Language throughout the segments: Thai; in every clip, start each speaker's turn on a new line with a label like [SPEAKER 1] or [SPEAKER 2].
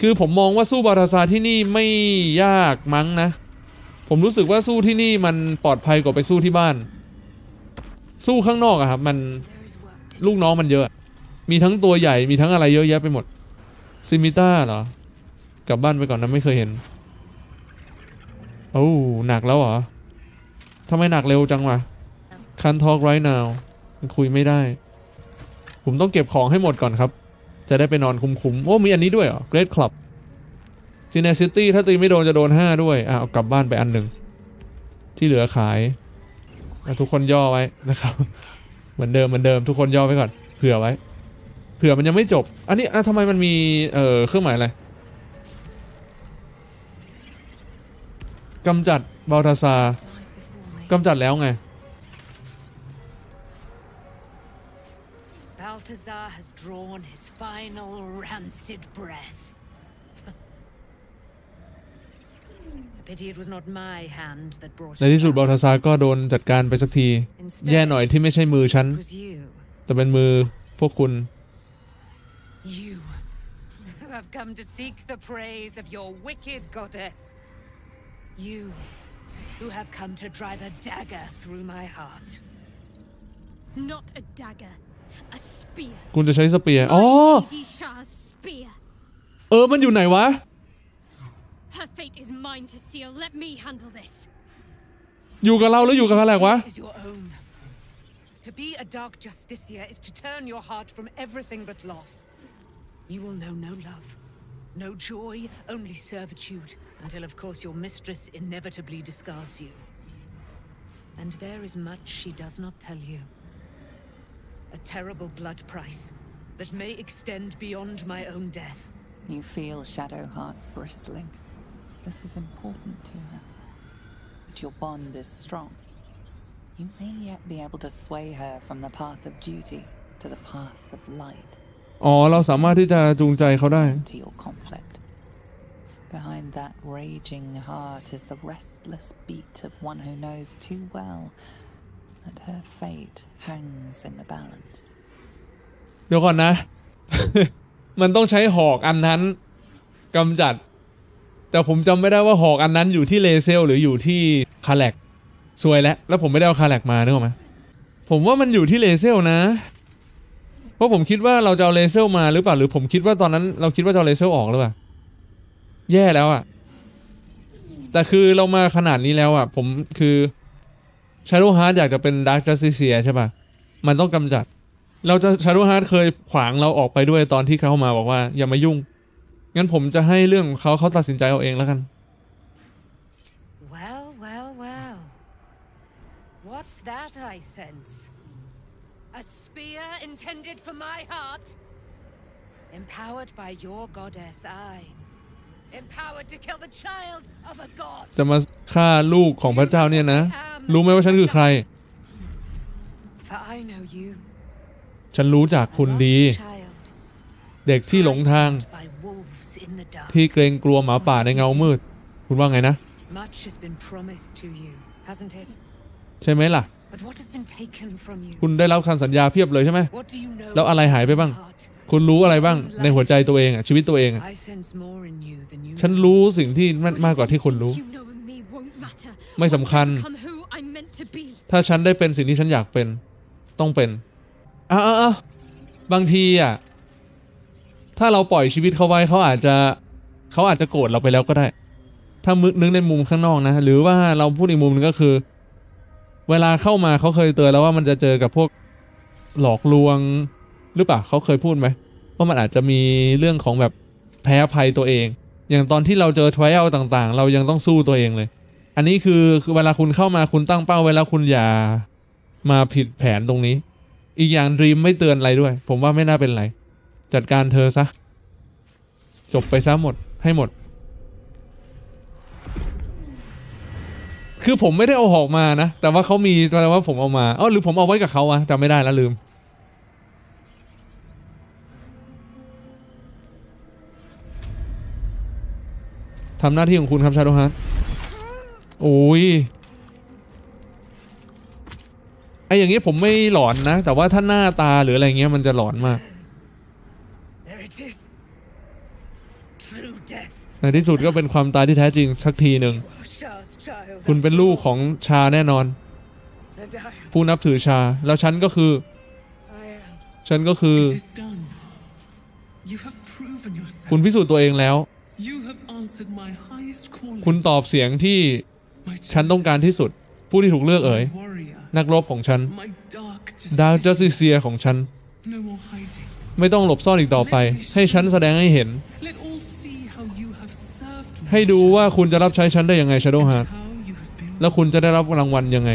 [SPEAKER 1] คือผมมองว่าสู้บาราซาที่นี่ไม่ยากมั้งนะ ผมรู้สึกว่าสู้ที่นี่มันปลอดภัยกว่าไปสู้ที่บ้าน สู้ข้างนอกอะครับมันลูกน้องมันเยอะ มีทั้งตัวใหญ่มีทั้งอะไรเยอะแยะไปหมดซิมิต้าเหรอกลับบ้านไปก่อนนะไม่เคยเห็นโอ้หนักแล้วเหรอทำไมหนักเร็วจังวะ คันทอกไร now คุยไม่ได้ ผมต้องเก็บของให้หมดก่อนครับ จะได้ไปนอนคุ้มๆ โอ้มีอันนี้ด้วยเหรอ Great Club จีเนซิตี้ถ้าตีไม่โดนจะโดน 5 ด้วยอะเอากลับบ้านไปอันหนึ่ง ที่เหลือขายทุกคนย่อไว้นะครับ เหมือนเดิมเหมือนเดิมทุกคนย่อไว้ก่อนเผื่อไว้ เผื่อมันยังไม่จบ อันนี้อะทำไมมันมีเอ่อเครื่องหมายอะไรกำจัดบาลทาซากำจัดแล้วไง
[SPEAKER 2] Balthazar has drawn his final rancid breath. A pity it was not my hand that brought
[SPEAKER 1] ใน
[SPEAKER 2] it
[SPEAKER 1] ที่สุดบาล
[SPEAKER 2] about.
[SPEAKER 1] ทาซาก็โดนจัดการไปสักที แย่หน่อย
[SPEAKER 2] Instead,
[SPEAKER 1] ที่ไม่ใช่มือฉัน
[SPEAKER 2] it was you.
[SPEAKER 1] แต่เป็นมือพวกคุณ
[SPEAKER 2] You who have come to seek the praise of your wicked goddess. You who have come to drive a dagger through my heart.
[SPEAKER 3] Not a dagger, a spear.
[SPEAKER 1] คุณจะใช้สเปียร์ อ๋อ
[SPEAKER 3] Lady Shah's spear.
[SPEAKER 1] เออ มันอยู่ไหนวะ
[SPEAKER 3] Her fate is mine to seal. Let me handle this.
[SPEAKER 1] อยู่กับเราหรืออยู่กับอะไรวะ
[SPEAKER 2] Is your own. To be a dark justiciar is to turn your heart from everything but loss. You will know no love, no joy, only servitude, until, of course, your mistress inevitably discards you. And there is much she does not tell you. A terrible blood price that may extend beyond my own death.
[SPEAKER 4] You feel Shadowheart bristling. This is important to her. But your bond is strong. You may yet be able to sway her from the path of duty to the path of light.
[SPEAKER 1] อ๋อ เราสามารถที่จะจูงใจเขาได้
[SPEAKER 4] To your conflict. Behind that raging heart is the restless beat of one who knows too well that her fate hangs in the balance.
[SPEAKER 1] เดี๋ยวก่อนนะ มันต้องใช้หอกอันนั้นกำจัด แต่ผมจำไม่ได้ว่าหอกอันนั้นอยู่ที่เลเซลหรืออยู่ที่คาแลกสวยแล้ว แล้วผมไม่ได้เอา Karlach มาเนอะไหมผมว่ามันอยู่ที่ Lae'zel นะ เพราะผมคิดว่าเราจะเอา Lae'zel มาหรือเปล่า หรือผมคิดว่าตอนนั้นเราคิดว่าจะเอา Lae'zel ออกหรือเปล่า แย่แล้วอะแต่คือเรามาขนาดนี้แล้วอะ ผมคือ ชา d ด w h ฮาร์ดอยากจะเป็นดาร์ j จัส i เซียใช่ป่ะ มันต้องกำจัด เราจะชา d ด w h ฮาร์ดเคยขวางเราออกไปด้วยตอนที่เขามาบอกว่า อย่ามายุ่ง งั้นผมจะให้เรื่องของเขาเขาตัดสินใจเอาเองแล้วกัน
[SPEAKER 2] Well, well, well. What's that I sense? A spear intended for my heart? Empowered by your goddess, I.
[SPEAKER 1] จะมาฆ่าลูกของพระเจ้าเนี่ยนะ รู้ไหมว่าฉันคือใคร
[SPEAKER 2] For I know you.
[SPEAKER 1] ฉันรู้จัก
[SPEAKER 2] a
[SPEAKER 1] คุณดี
[SPEAKER 2] lost child,
[SPEAKER 1] เด็กที่หลงทาง
[SPEAKER 2] frightened by wolves in the dark.
[SPEAKER 1] ที่เกรงกลัวหมาป่าในเงามืด คุณว่าไงนะ
[SPEAKER 2] Much has been promised to you, hasn't it?
[SPEAKER 1] ใช่ไหมล่ะ
[SPEAKER 2] But what has been taken from you?
[SPEAKER 1] คุณได้รับคำสัญญาเพียบเลยใช่ไหม
[SPEAKER 2] What do you know?
[SPEAKER 1] แล้วอะไรหายไปบ้าง
[SPEAKER 2] of your heart?
[SPEAKER 1] คุณรู้อะไรบ้างในหัวใจตัวเองอะชีวิตตัวเองอะ
[SPEAKER 2] I sense more in you than you
[SPEAKER 1] ฉัน
[SPEAKER 2] know.
[SPEAKER 1] รู้สิ่งที่มากมากกว่าที่คุณรู้
[SPEAKER 3] You knowing me won't matter.
[SPEAKER 1] ไม่สำคัญ
[SPEAKER 3] Once I become who I'm meant to be.
[SPEAKER 1] ถ้าฉันได้เป็นสิ่งที่ฉันอยากเป็น ต้องเป็นอ้าวอ้าวอ้าวบางทีอะ ถ้าเราปล่อยชีวิตเขาไว้เขาอาจจะเขาอาจจะโกรธเราไปแล้วก็ได้ ถ้ามึกนึกในมุมข้างนอกนะ หรือว่าเราพูดอีกมุมหนึงก็คือ เวลาเข้ามาเขาเคยเตือนแล้วว่ามันจะเจอกับพวกหลอกลวง หรือเปล่าเขาเคยพูดไหมว่ามันอาจจะมีเรื่องของแบบแพ้ภัยตัวเอง อย่างตอนที่เราเจอทริลต่างๆ เรายังต้องสู้ตัวเองเลย อันนี้คือคือเวลาคุณเข้ามาคุณตั้งเป้าไว้แล้วคุณอย่ามาผิดแผนตรงนี้ อีกอย่างดรีมไม่เตือนอะไรด้วย ผมว่าไม่น่าเป็นไร จัดการเธอซะ จบไปซะหมดให้หมด คือผมไม่ได้เอาหอกมานะ แต่ว่าเขามีแปลว่าผมเอามาอ้าหรือผมเอาไว้กับเขาอะจำไม่ได้แล้วลืมำหน้าที่ของคุณครับชาโดฮาร์โอ้ยไออย่างเงี้ยผมไม่หลอนนะ แต่ว่าถ้าหน้าตาหรืออะไรเงี้ยมันจะหลอนมาก
[SPEAKER 2] There it is. true death.
[SPEAKER 1] ในที่สุดก็เป็นความตายที่แท้จริงสักทีหนึ่ง
[SPEAKER 2] You are Shah's child.
[SPEAKER 1] คุณเป็นลูกของชาแน่นอน
[SPEAKER 2] And I am.
[SPEAKER 1] ผู้นับถือชา แล้วฉันก็คือ
[SPEAKER 2] I am.
[SPEAKER 1] ฉันก็คือ
[SPEAKER 5] It is done. You have proven yourself.
[SPEAKER 1] คุณพิสูจน์ตัวเองแล้ว คุณตอบเสียงที่
[SPEAKER 5] my
[SPEAKER 1] ฉันต้องการที่สุด ผู้ที่ถูกเลือกเอ่ย
[SPEAKER 5] my warrior,
[SPEAKER 1] นักรบของฉัน
[SPEAKER 5] my dark
[SPEAKER 1] ดาว
[SPEAKER 5] justice.
[SPEAKER 1] จัสติเซียของฉัน
[SPEAKER 5] No more hiding.
[SPEAKER 1] ไม่ต้องหลบซ่อนอีกต่อไป ให้ฉันแสดงให้เห็น
[SPEAKER 5] Let all see how you have served me
[SPEAKER 1] ให้ดูว่าคุณจะรับใช้ฉันได้ยังไงชาโด
[SPEAKER 5] and
[SPEAKER 1] ฮาร์
[SPEAKER 5] how you have been.
[SPEAKER 1] แล้วคุณจะได้รับรางวัลยังไง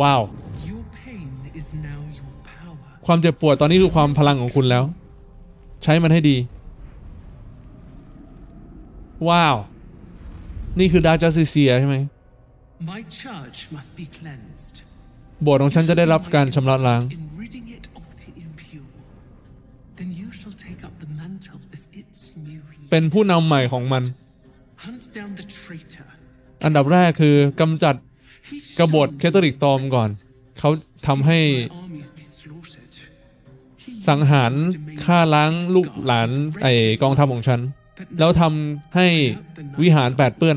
[SPEAKER 1] ว้าว
[SPEAKER 5] Your pain is now your power.
[SPEAKER 1] ความเจ็บปวดตอนนี้คือความพลังของคุณแล้ว ใช้มันให้ดี ว้าว นี่คือ Dark Justiciar ใช่ไหม
[SPEAKER 5] My church must be cleansed.
[SPEAKER 1] โบสถ์ของฉันจะได้รับการชำระล้าง
[SPEAKER 5] In ridding it of the impure, then you shall take up the mantle as its new leader.
[SPEAKER 1] ผู้นำใหม่ของมัน
[SPEAKER 5] Hunt down the traitor.
[SPEAKER 1] อันดับแรกคือกำจัด
[SPEAKER 5] He
[SPEAKER 1] กบฏ
[SPEAKER 5] shall
[SPEAKER 1] Ketheric Thorm ก่อน เขาทำให้
[SPEAKER 5] my armies be slaughtered. He
[SPEAKER 1] สังหาร
[SPEAKER 5] used the
[SPEAKER 1] ฆ่าล้างลูกหลานไอ้กองทัพของฉัน แล้วทำให้วิหารแปดเปื้อน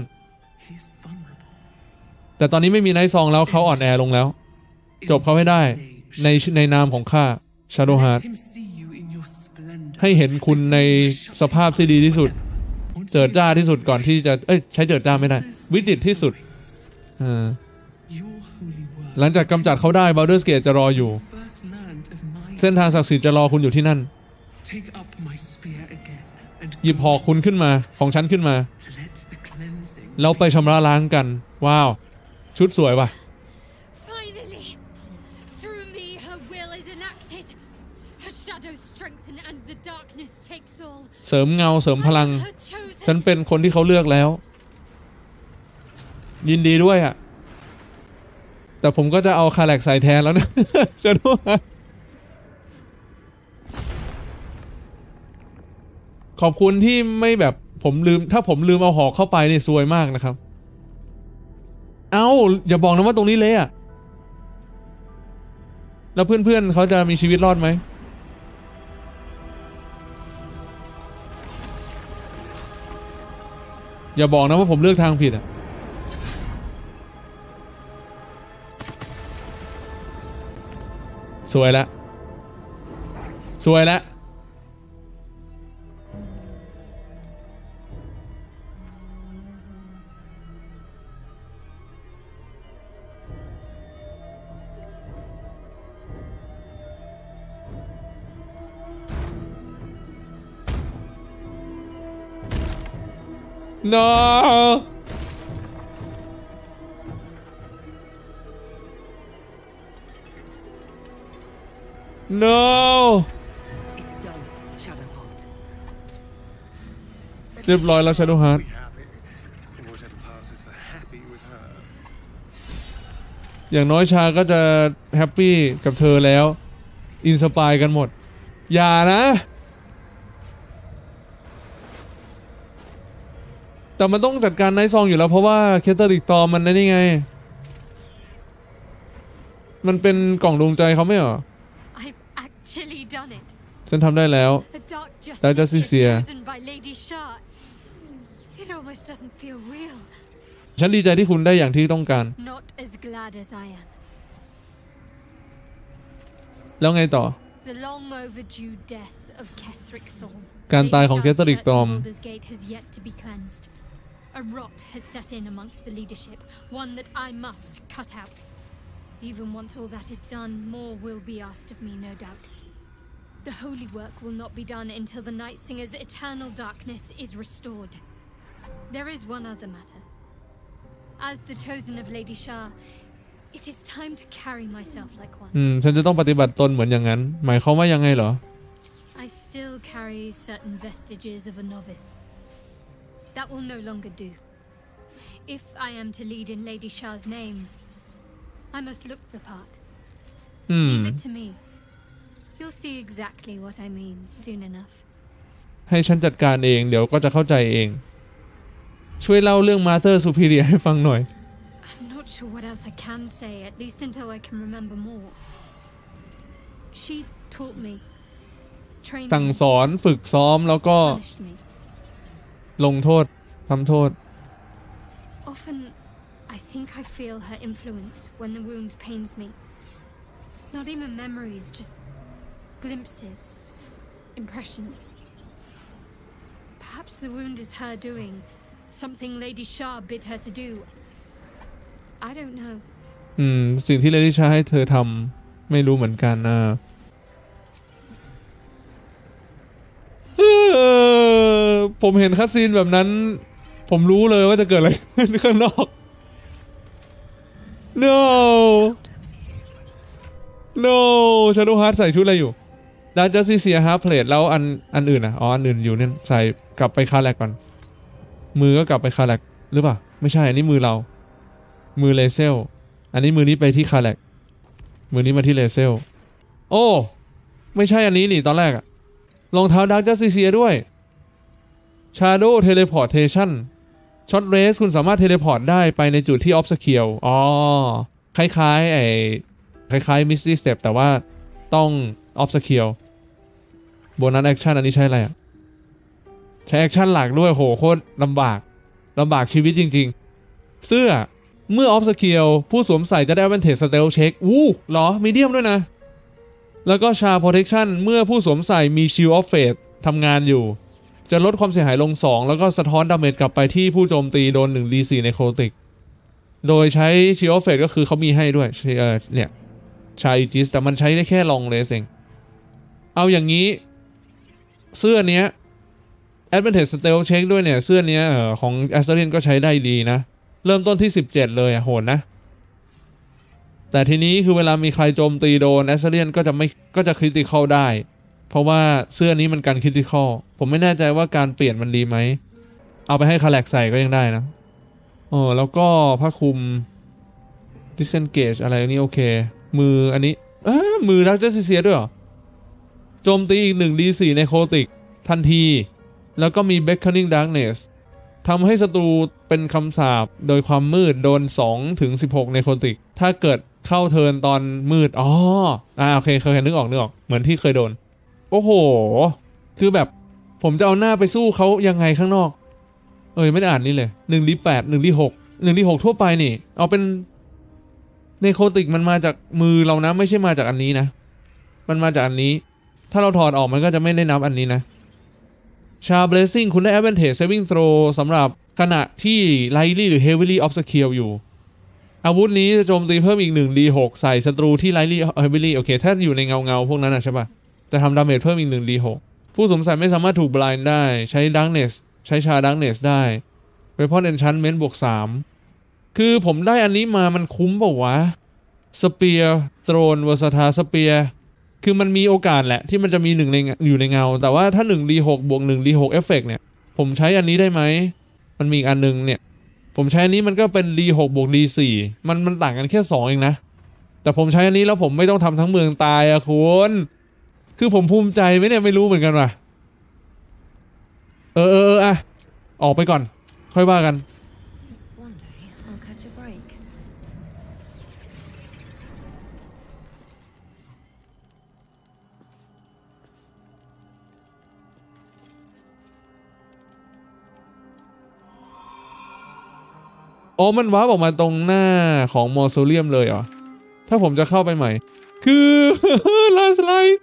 [SPEAKER 1] แต่ตอนนี้ไม่มีไนท์ซองแล้วเขาอ่อนแอลงแล้ว จบเขาให้ได้ในในนามของข้าชาโดฮาร์
[SPEAKER 5] ต
[SPEAKER 1] ให้เห็นคุณในสภาพที่ดีที่สุด เจิดจ้าที่สุดก่อนที่จะ เอ้ย ใช้เจิดจ้าไม่ได้ วิจิตรที่สุด หลังจากกำจัดเขาได้บ a ลเดอร์สเกตจะรออยู่ เส้นทางศักดิ์สิทธิ์จะรอคุณอยู่ที่นั่น หยิบหอกคุณขึ้นมาของฉันขึ้นมา
[SPEAKER 5] let the cleansing
[SPEAKER 1] แล้วไปชำระล้างกัน ว้าว ชุดสวยว่ะ
[SPEAKER 3] Finally! Through me, her will is enacted. Her shadows strengthen and the darkness takes all.
[SPEAKER 1] เสริมเงาเสริมพลัง
[SPEAKER 3] I am her chosen.
[SPEAKER 1] ฉันเป็นคนที่เขาเลือกแล้ว ยินดีด้วยอะแต่ผมก็จะเอาคาแล็กใส่แทนแล้วนะจะด้วย ขอบคุณที่ไม่แบบผมลืม ถ้าผมลืมเอาหอกเข้าไปเนี่ยซวยมากนะครับ เอ้าอย่าบอกนะว่าตรงนี้เละอะแล้วเพื่อนๆเขาจะมีชีวิตรอดไหมอย่าบอกนะว่าผมเลือกทางผิดอะสวยแล้วสวยแล้ว No! No!
[SPEAKER 2] It's done, Shadowheart.
[SPEAKER 1] เรียบร้อยแล้ว Shadowheart
[SPEAKER 6] Be happy. And whatever passes for happy with her.
[SPEAKER 1] อย่างน้อย Shar ก็จะ happy กับเธอแล้ว inspire กันหมด อย่านะ แต่มันต้องจัดการ Nightsong อยู่แล้วเพราะว่า Ketheric Thorm มันนั่นนี่ไง มันเป็นกล่องดวงใจเขาไม่เหรอ
[SPEAKER 3] I've actually done it.
[SPEAKER 1] ฉันทำได้แล้ว
[SPEAKER 3] A dark
[SPEAKER 1] Dark
[SPEAKER 3] justice
[SPEAKER 1] Justice here.
[SPEAKER 3] chosen by Lady Shar. It almost doesn't feel real.
[SPEAKER 1] ฉันดีใจที่คุณได้อย่างที่ต้องการ
[SPEAKER 3] Not as glad as I am.
[SPEAKER 1] แล้วไงต่อ
[SPEAKER 3] The long overdue death of Ketheric Thorm.
[SPEAKER 1] การตายของ
[SPEAKER 3] Lady
[SPEAKER 1] เคสเตอริก
[SPEAKER 3] Shah's
[SPEAKER 1] ตอ
[SPEAKER 3] church
[SPEAKER 1] ม
[SPEAKER 3] A rot has set in amongst the leadership, one that I must cut out. Even once all that is done, more will be asked of me, no doubt. The holy work will not be done until the Night Singer's eternal darkness is restored. There is one other matter. As the chosen of Lady Shah, it is time to carry myself like one.
[SPEAKER 1] อืม ฉันจะต้องปฏิบัติตนเหมือนอย่างนั้น หมายความว่ายังไงเหรอ
[SPEAKER 3] I still carry certain vestiges of a novice. That will no longer do. If I am to lead in Lady Shah's name, I must look the part.
[SPEAKER 1] อืม
[SPEAKER 3] Leave it to me. You'll see exactly what I mean soon enough.
[SPEAKER 1] ให้ฉันจัดการเอง เดี๋ยวก็จะเข้าใจเอง ช่วยเล่าเรื่อง Master Superior ให้ฟังหน่อย
[SPEAKER 3] I'm not sure what else I can say, at least until I can remember more. She taught me trained
[SPEAKER 1] สั่ง
[SPEAKER 3] me,
[SPEAKER 1] สอนฝึกซ้อมแล้วก็
[SPEAKER 3] punished me.
[SPEAKER 1] ลงโทษทำโทษ
[SPEAKER 3] Often, I think I feel her influence when the wound pains me. Not even memories, just glimpses, impressions. Perhaps the wound is her doing, something Lady Shah bid her to do. I don't know.
[SPEAKER 1] อืม สิ่งที่ Lady Shar ให้เธอทำไม่รู้เหมือนกันนะเออผมเห็น cutscene แบบนั้น ผมรู้เลยว่าจะเกิดอะไรขึ้นข้างนอก no no Shadowheart ใส่ชุดอะไรอยู่ Dark Justiciar half-plate แล้วอันอันอื่นอะ อ๋อ อันอื่นอยู่เนี่ยใส่กลับไป Karlach ก่อน มือก็กลับไป Karlach หรือเปล่า ไม่ใช่ อันนี้มือเรา มือ Lae'zel อันนี้มือนี้ไปที่ Karlach มือนี้มาที่ Lae'zel โอ้ ไม่ใช่อันนี้นี่ตอนแรกอะรองเท้าดาร์ j จัส i เซียด้วย Shadow Teleportation short rest คุณสามารถ teleport ได้ไปในจุดที่ obscure อ๋อ คล้ายๆไอ้คล้ายๆ Misty Step แต่ว่าต้อง obscure bonus action อันนี้ใช้อะไรอะ ใช้ action หลักด้วยโหโคตรลำบากลำบากชีวิตจริงๆ เสื้อเมื่อ obscure ผู้สวมใส่จะได้ advantage stealth check อู้เหรอ medium ด้วยนะ แล้วก็ Shar protection เมื่อผู้สวมใส่มี shield of faith ทำงานอยู่ จะลดความเสียหายลง 2 แล้วก็สะท้อน damage กลับไปที่ผู้โจมตีโดน1 d4 ในโคติก โดยใช้ shield of faith ก็คือเขามีให้ด้วยเนี่ย Shar aegis แต่มันใช้ได้แค่ long rest เอง เอาอย่างนี้ เสื้อเนี้ย advantage stealth check ด้วยเนี่ย เสื้อเนี้ยเอ่อของ a s t a r i n ก็ใช้ได้ดีนะ เริ่มต้นที่ 17 เลยอะโหดนะ แต่ทีนี้คือเวลามีใครโจมตีโดน Astarion ก็จะไม่ก็จะ critical ได้ เพราะว่าเสื้อนี้มันกัน critical ผมไม่แน่ใจว่าการเปลี่ยนมันดีไหม เอาไปให้ Karlach ใส่ก็ยังได้นะเออแล้วก็ผ้าคลุม disengage อะไรนี่โอเค มืออันนี้เออมือรักเจสเซียด้วยเหรอ โจมตีอีกหนึ่ง D4 ในโคติก ทันที แล้วก็มี beckoning darkness ทำให้ศัตรูเป็นคำสาปโดยความมืดโดน2ถึง16 ในโคติก ถ้าเกิดเข้าเทินตอนมืด อ๋ออ่าโอเคเคยนึกออกนึกออก เหมือนที่เคยโดน โอ้โห คือแบบผมจะเอาหน้าไปสู้เขายังไงข้างนอก เอ้ยไม่ได้อ่านนี่เลยหนึ่งลีแปดหนึ่งลีหกหนึ่งลีหกทั่วไปนี่ เอาเป็นในโคติกมันมาจากมือเรานะไม่ใช่มาจากอันนี้นะ มันมาจากอันนี้ ถ้าเราถอดออกมันก็จะไม่ได้นับอันนี้นะชา blessing คุณได้ advantage saving throw สำหรับขณะที่ lightly หรือ heavily obscure อยู่ อาวุธนี้จะโจมตีเพิ่มอีก1 d6 ใส่ศัตรูที่ lightly heavily โอเค ถ้าอยู่ในเงาเงาพวกนั้นนะใช่ปะ จะทำดาเมจเพิ่มอีก1 d6 ผู้สวมใส่ไม่สามารถถูก blind ได้ ใช้ darkness ใช้ชา darkness ได้ weapon enchantment บวก3คือผมได้อันนี้มามันคุ้มเปล่าวะ spear throne versatile spear คือมันมีโอกาสแหละที่มันจะมีหนึ่งในอยู่ในเงา แต่ว่าถ้า1 d6 บวก1 d6 effect เนี่ยผมใช้อันนี้ได้ไหม มันมีอีกอันหนึงเนี่ย ผมใช้อันนี้มันก็เป็น d6 บวก d4 มันมันต่างกันแค่ 2 เองนะ แต่ผมใช้อันนี้แล้วผมไม่ต้องทำทั้งเมืองตายอะคุณ คือผมภูมิใจไหมเนี่ยไม่รู้เหมือนกันว่ะเออเออเอออะออกไปก่อน ค่อยว่ากัน
[SPEAKER 7] One day I'll catch a break.
[SPEAKER 1] อ๋อ มันว้าร์ปออกมาตรงหน้าของมอโซเลียมเลยเหรอ ถ้าผมจะเข้าไปใหม่ คือลาสไลด์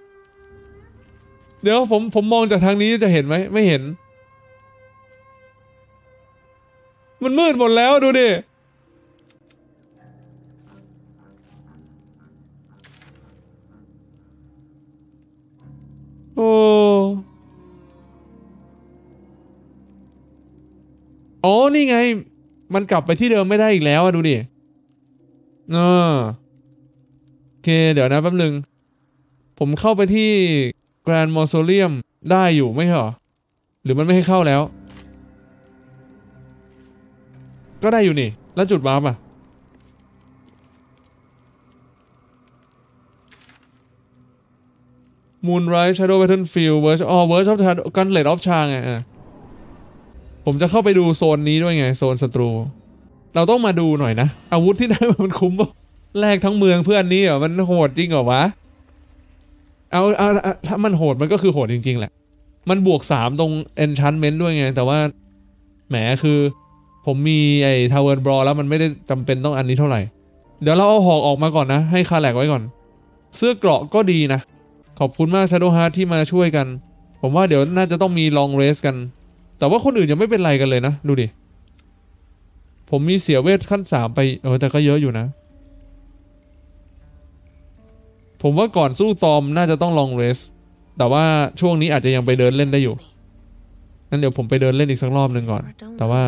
[SPEAKER 1] เดี๋ยวผมผมมองจากทางนี้จะเห็นไหมไม่เห็น มันมืดหมดแล้วดูดิโอ้อ๋อนี่ไง มันกลับไปที่เดิมไม่ได้อีกแล้วอะดูดิเออโอเค เดี๋ยวนะแป๊บนึง ผมเข้าไปที่ Grand Mausoleum ได้อยู่ไม่เหรอ หรือมันไม่ให้เข้าแล้ว ก็ได้อยู่นี่ แล้วจุดวาร์ปอะ Moonrise Shadow Battlefield Verge อ๋อ Verge of Shadow Gauntlet of Char ไงผมจะเข้าไปดูโซนนี้ด้วยไง โซนศัตรู เราต้องมาดูหน่อยนะ อาวุธที่ได้มามันคุ้มปะแลกทั้งเมืองเพื่อนนี้เหรอ มันโหดจริงเหรอวะ เอาเอาถ้ามันโหดมันก็คือโหดจริง ๆ แหละ มันบวกสามตรง enchantment ด้วยไง แต่ว่าแหมคือ ผมมีไอ้ทาวเวอร์บรอแล้วมันไม่ได้จำเป็นต้องอันนี้เท่าไหร่ เดี๋ยวเราเอาหอกออกมาก่อนนะ ให้คาแลกไว้ก่อน เสื้อเกราะก็ดีนะ ขอบคุณมาก Shadow Heart ที่มาช่วยกัน ผมว่าเดี๋ยวน่าจะต้องมีลองเรสกัน แต่ว่าคนอื่นยังไม่เป็นไรกันเลยนะ ดูดิผมมีเสียเวทขั้นสามไปเออแต่ก็เยอะอยู่นะ ผมว่าก่อนสู้ตอมน่าจะต้องลองเรส แต่ว่าช่วงนี้อาจจะยังไปเดินเล่นได้อยู่งั้นเดี๋ยวผมไปเดินเล่นอีกสักรอบหนึ่งก่อน แต่ว่า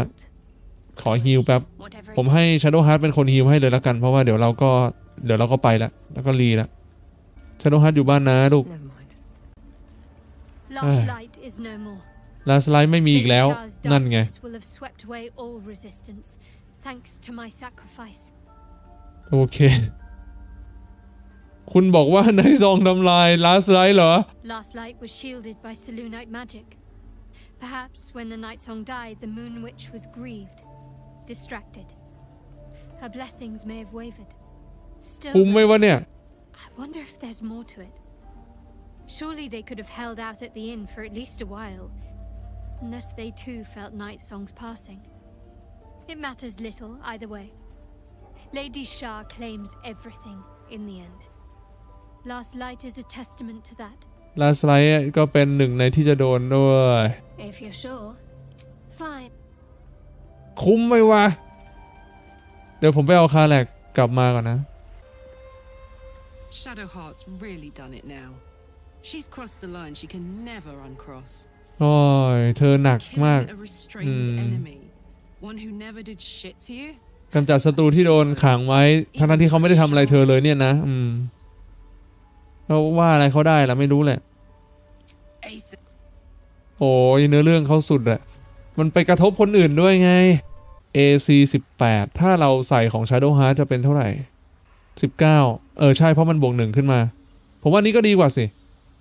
[SPEAKER 1] ขอฮิลแป๊บ
[SPEAKER 3] Whatever
[SPEAKER 1] ผมให้ Shadow Heart เป็นคนฮิลให้เลยแล้วกัน เพราะว่าเดี๋ยวเราก็เดี๋ยวเราก็ไปแล้วแล้วก็รีแล้ว Shadow Heart อยู่บ้านนะลูก
[SPEAKER 7] Never mind.
[SPEAKER 3] Last light is no more.
[SPEAKER 1] ลาสไลด์ไม่มีอีกแล้ว
[SPEAKER 3] Ilishar's
[SPEAKER 1] นั่นไง
[SPEAKER 3] darkness will have swept away all resistance, thanks to my sacrifice.
[SPEAKER 1] โอเค คุณบอกว่าในซองทำลายลาสไลด์เหรอ
[SPEAKER 3] Last light was shielded by Selûnite magic. Perhaps when the Night Song died, the Moon Witch was grieved, distracted. Her blessings may have wavered. Still,
[SPEAKER 1] คุ้มไหม
[SPEAKER 3] though,
[SPEAKER 1] วะเนี่ย
[SPEAKER 3] I wonder if there's more to it. Surely they could have held out at the inn for at least a while, unless they too felt Night Song's passing. It matters little either way. Lady Shah claims everything in the end. Last light is a testament to that.
[SPEAKER 1] ลาสไลด์ก็เป็นหนึ่งในที่จะโดนด้วย
[SPEAKER 7] If you're sure. Fine.
[SPEAKER 1] คุ้มไหมวะ เดี๋ยวผมไปเอาคาแลกกลับมาก่อนนะ
[SPEAKER 8] Shadowheart's really done it now. She's crossed the line she can never uncross.
[SPEAKER 1] โอ้ยเธอหนักมาก
[SPEAKER 8] Killing a restrained
[SPEAKER 1] Hmm.
[SPEAKER 8] enemy. One who never did shit to you?
[SPEAKER 1] กำจัดศัตรูที่โดนขังไว้ ทั้งๆที่เขาไม่ได้ทำอะไรเธอเลยเนี่ยนะ อืม เราว่าอะไรเขาได้ล่ะไม่รู้แหละโอ้ยเนื้อเรื่องเขาสุดอะมันไปกระทบคนอื่นด้วยไง AC 18 ถ้าเราใส่ของ Shadowheart จะเป็นเท่าไหร่ 19 เออใช่เพราะมันบวกหนึ่งขึ้นมา ผมว่านี้ก็ดีกว่าสิ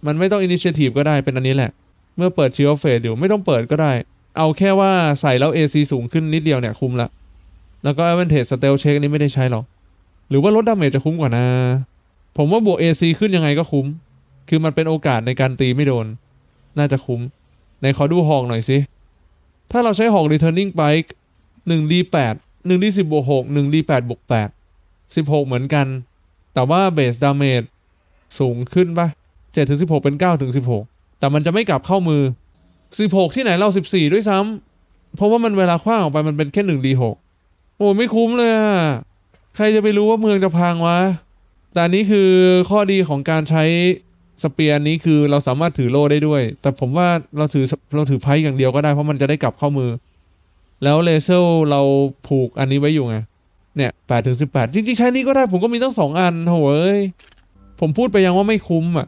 [SPEAKER 1] มันไม่ต้อง Initiative ก็ได้เป็นอันนี้แหละ เมื่อเปิด Shield of Faith อยู่ไม่ต้องเปิดก็ได้ เอาแค่ว่าใส่แล้ว AC สูงขึ้นนิดเดียวเนี่ยคุ้มละ แล้วก็ Advantage Stealth Check นี้ไม่ได้ใช้หรอก หรือว่าลด damage จะคุ้มกว่านะ ผมว่าบวก AC ขึ้นยังไงก็คุ้ม คือมันเป็นโอกาสในการตีไม่โดน น่าจะคุ้ม ในขอดูหอกหน่อยสิ ถ้าเราใช้หอก returning pike 1 d8 1 d10 บวก6 1 d8 บวก8 16 เหมือนกัน แต่ว่า base damage สูงขึ้นปะ7ถึง16 เป็น9ถึง16 แต่มันจะไม่กลับเข้ามือ 16 ที่ไหนเรา 14 ด้วยซ้ำเพราะว่ามันเวลาคว้างออกไปมันเป็นแค่1 d6 โอ้ไม่คุ้มเลยอะใครจะไปรู้ว่าเมืองจะพังวะ แต่อันนี้คือข้อดีของการใช้สเปียร์นี้คือเราสามารถถือโล่ได้ด้วย แต่ผมว่าเราถือเราถือไพ่อย่างเดียวก็ได้เพราะมันจะได้กลับเข้ามือ แล้วเลเซลเราผูกอันนี้ไว้อยู่ไง เนี่ยแปดถึงสิบแปดจริงๆ ใช้นี้ก็ได้ผมก็มีตั้งสองอันโหยผมพูดไปยังว่าไม่คุ้มอะ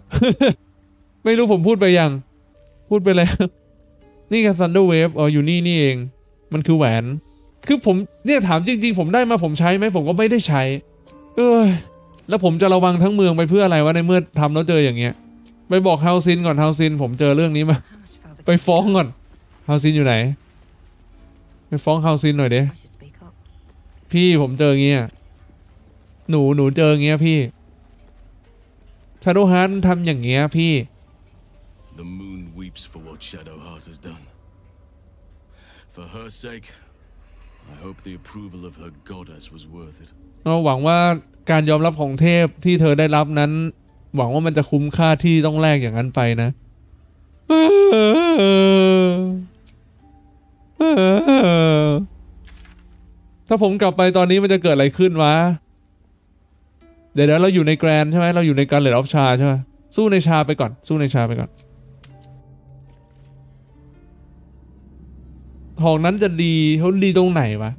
[SPEAKER 1] ไม่รู้ผมพูดไปยัง พูดไปแล้ว นี่ไง Thunder Wave อ๋ออยู่นี่นี่เอง มันคือแหวน คือผมเนี่ยถามจริง ๆ ผมได้มาผมใช้ไหมผมก็ไม่ได้ใช้ เอ้ย แล้วผมจะระวังทั้งเมืองไปเพื่ออะไรวะในเมื่อทำแล้วเจออย่างเงี้ย ไปบอก Halsin ก่อน Halsin ผมเจอเรื่องนี้มา
[SPEAKER 7] How much further
[SPEAKER 1] ไปฟ้องก่อน Halsin อยู่ไหน ไปฟ้อง Halsin หน่อยเด้
[SPEAKER 7] I should speak up.
[SPEAKER 1] พี่ผมเจออย่างเงี้ยหนูหนูเจออย่างเงี้ยพี่ Shadowheart ทำอย่างเงี้ยพี่
[SPEAKER 9] The moon weeps for what Shadowheart has done. For her sake, I hope the approval of her goddess was worth it.
[SPEAKER 1] เราหวังว่า การยอมรับของเทพที่เธอได้รับนั้น หวังว่ามันจะคุ้มค่าที่ต้องแลกอย่างนั้นไปนะถ้าผมกลับไปตอนนี้มันจะเกิดอะไรขึ้นวะ เดี๋ยวเดี๋ยวเราอยู่ในแกรนใช่ไหมเราอยู่ในการเลดออฟชาใช่ไหมสู้ในชาไปก่อน สู้ในชาไปก่อนหอกนั้นจะดีเขาดีตรงไหนวะ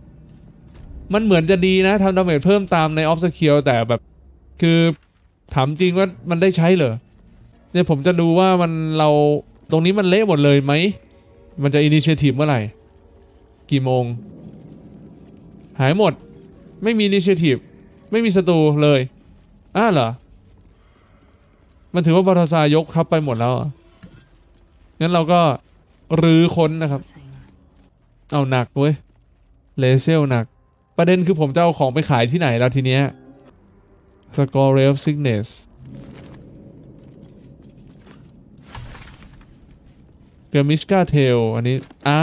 [SPEAKER 1] มันเหมือนจะดีนะทำดาเมจเพิ่มตามในออฟสเคีลแต่แบบ คือถามจริงว่ามันได้ใช้เหรอเนี่ยผมจะดูว่ามันเราตรงนี้มันเละหมดเลยไหม มันจะอินิเชทีฟเมื่อไหร่ กี่โมง หายหมด ไม่มีอินิเชทีฟไม่มีศัตรูเลยอ้าเหรอ มันถือว่าบอทซายกทับไปหมดแล้วงั้นเราก็รื้อค้นนะครับ เอาหนักเว้ยเลเซลหนัก ประเด็นคือผมจะเอาของไปขายที่ไหนแล้วทีเนี้ยสกอร์เรลซิกเนสเกมิชกาเทลอันนี้ อ่า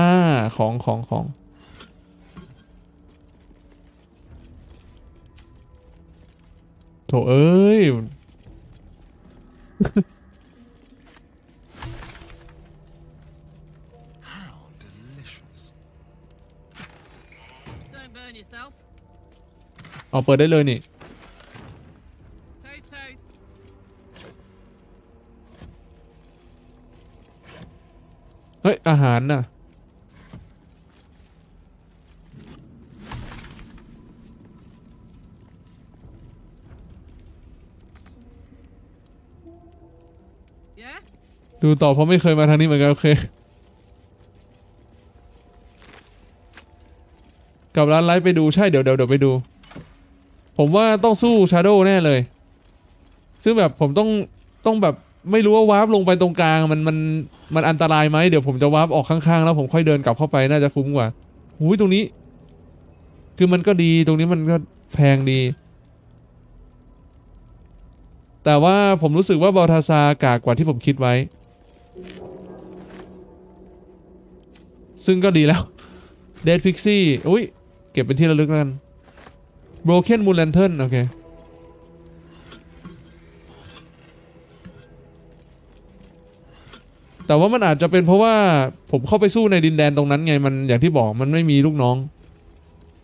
[SPEAKER 1] ของของของโถเอ้ย เอาเปิดได้เลยนี่
[SPEAKER 8] Toast, toast.
[SPEAKER 1] เฮ้ย อาหารน่ะ
[SPEAKER 8] Yeah?
[SPEAKER 1] ดูต่อเพราะไม่เคยมาทางนี้เหมือนกันโอเค กับร้านไลฟ์ไปดูใช่เดี๋ยวเดี๋ยวเดี๋ยวไปดู ผมว่าต้องสู้ชาโด w แน่เลย ซึ่งแบบผมต้องต้องแบบไม่รู้ว่าวาร์ปลงไปตรงกลางมันมันมันอันตรายไหมเดี๋ยวผมจะวาร์ปออกข้างๆ แล้วผมค่อยเดินกลับเข้าไปน่าจะคุ้มกว่าหูยตรงนี้ คือมันก็ดีตรงนี้มันก็แพงดี แต่ว่าผมรู้สึกว่าบอทาซากากกว่าที่ผมคิดไว้ ซึ่งก็ดีแล้วเดดพิกซี่อุ้ยเก็บเป็นที่ระลึกแล้วกัน Broken Moon Lantern โอเค แต่ว่ามันอาจจะเป็นเพราะว่าผมเข้าไปสู้ในดินแดนตรงนั้นไง มันอย่างที่บอกมันไม่มีลูกน้อง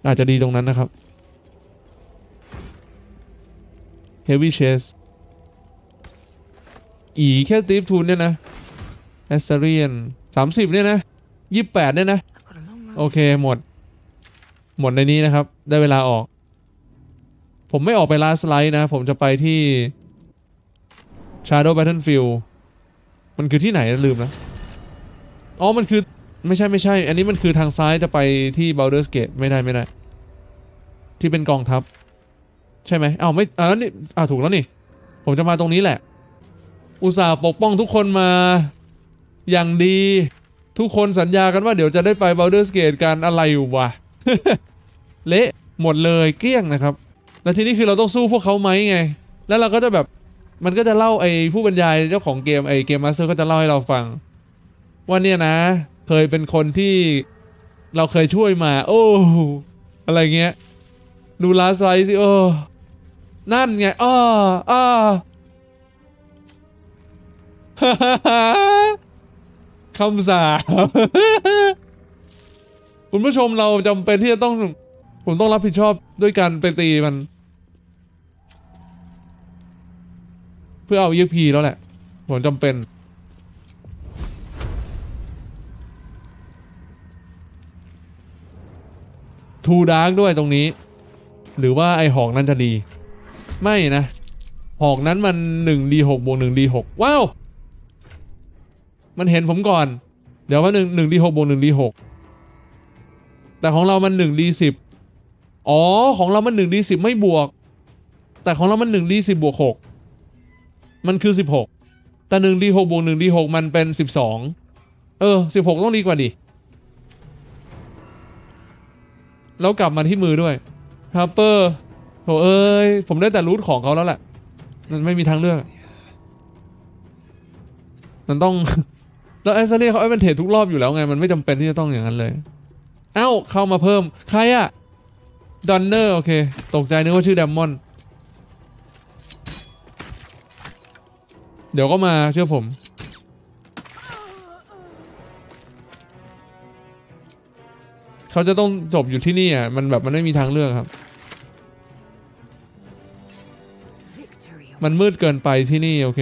[SPEAKER 1] อาจจะดีตรงนั้นนะครับ Heavy Chase อีแค่ตีฟทูนเนี่ยนะแอสเซรียนสามสิบเนี่ยนะยี่แปดเนี่ยนะ โอเคหมด หมดในนี้นะครับ ได้เวลาออก ผมไม่ออกไปลาสไลด์นะ ผมจะไปที่ Shadow Battlefield มันคือที่ไหนลืมนะ อ๋อ มันคือไม่ใช่ไม่ใช่ อันนี้มันคือทางซ้ายจะไปที่ Baldur's Gate ไม่ได้ไม่ได้ ที่เป็นกองทัพ ใช่ไหมอ้าวไม่อ่านี่อ่าถูกแล้วนี่ ผมจะมาตรงนี้แหละ อุตส่าห์ปกป้องทุกคนมาอย่างดี ทุกคนสัญญากันว่าเดี๋ยวจะได้ไป Baldur's Gate กันอะไรอยู่วะ เละหมดเลยเกลี้ยงนะครับ แล้วทีนี้คือเราต้องสู้พวกเขาไหมไง แล้วเราก็จะแบบมันก็จะเล่าไอ้ผู้บรรยายเจ้าของเกมไอ้ game master ก็จะเล่าให้เราฟัง ว่าเนี่ยนะ เคยเป็นคนที่เราเคยช่วยมา โอ้อะไรเงี้ยดู Last Light สิโอ้นั่นไงอ้ออ้อคำสาปคุณผู้ชมเราจำเป็นที่จะต้อง ผมต้องรับผิดชอบด้วยการไปตีมัน พื่อเอาเยพีแล้วแหละผมจำเป็น ทูดาร์กด้วยตรงนี้ หรือว่าไอหอกนั้นจะดี ไม่นะ หอกนั้นมัน1 d 6บวก1 d 6ว้าว มันเห็นผมก่อน เดี๋ยวว่าหนึ่งหนึ่งดีหกบวกหนึ่งดีหกแต่ของเรามันหนึ่งดีสิบอ๋อ ของเรามันหนึ่งดีสิบไม่บวก แต่ของเรามันหนึ่งดีสิบบวกหก มันคือสิบหกแต่หนึ่งดีหกบวกหนึ่งดีหกมันเป็นสิบสองเออสิบหกต้องดีกว่าดิ แล้วกลับมาที่มือด้วยฮาร์เปอร์โถเอ้ย ผมได้แต่รูทของเขาแล้วแหละ มันไม่มีทางเลือก มันต้อง แล้วไอซ์เรียเขาไอ้เป็นเทรดทุกรอบอยู่แล้วไง มันไม่จำเป็นที่จะต้องอย่างนั้นเลย เอ้า เข้ามาเพิ่ม ใครอะดอนเนอร์ โอเค ตกใจนึกว่าชื่อแดมมอน เดี๋ยวก็มาเชื่อผม เขาจะต้องจบอยู่ที่นี่อะ มันแบบมันไม่มีทางเลือกครับ มันมืดเกินไปที่นี่โอเค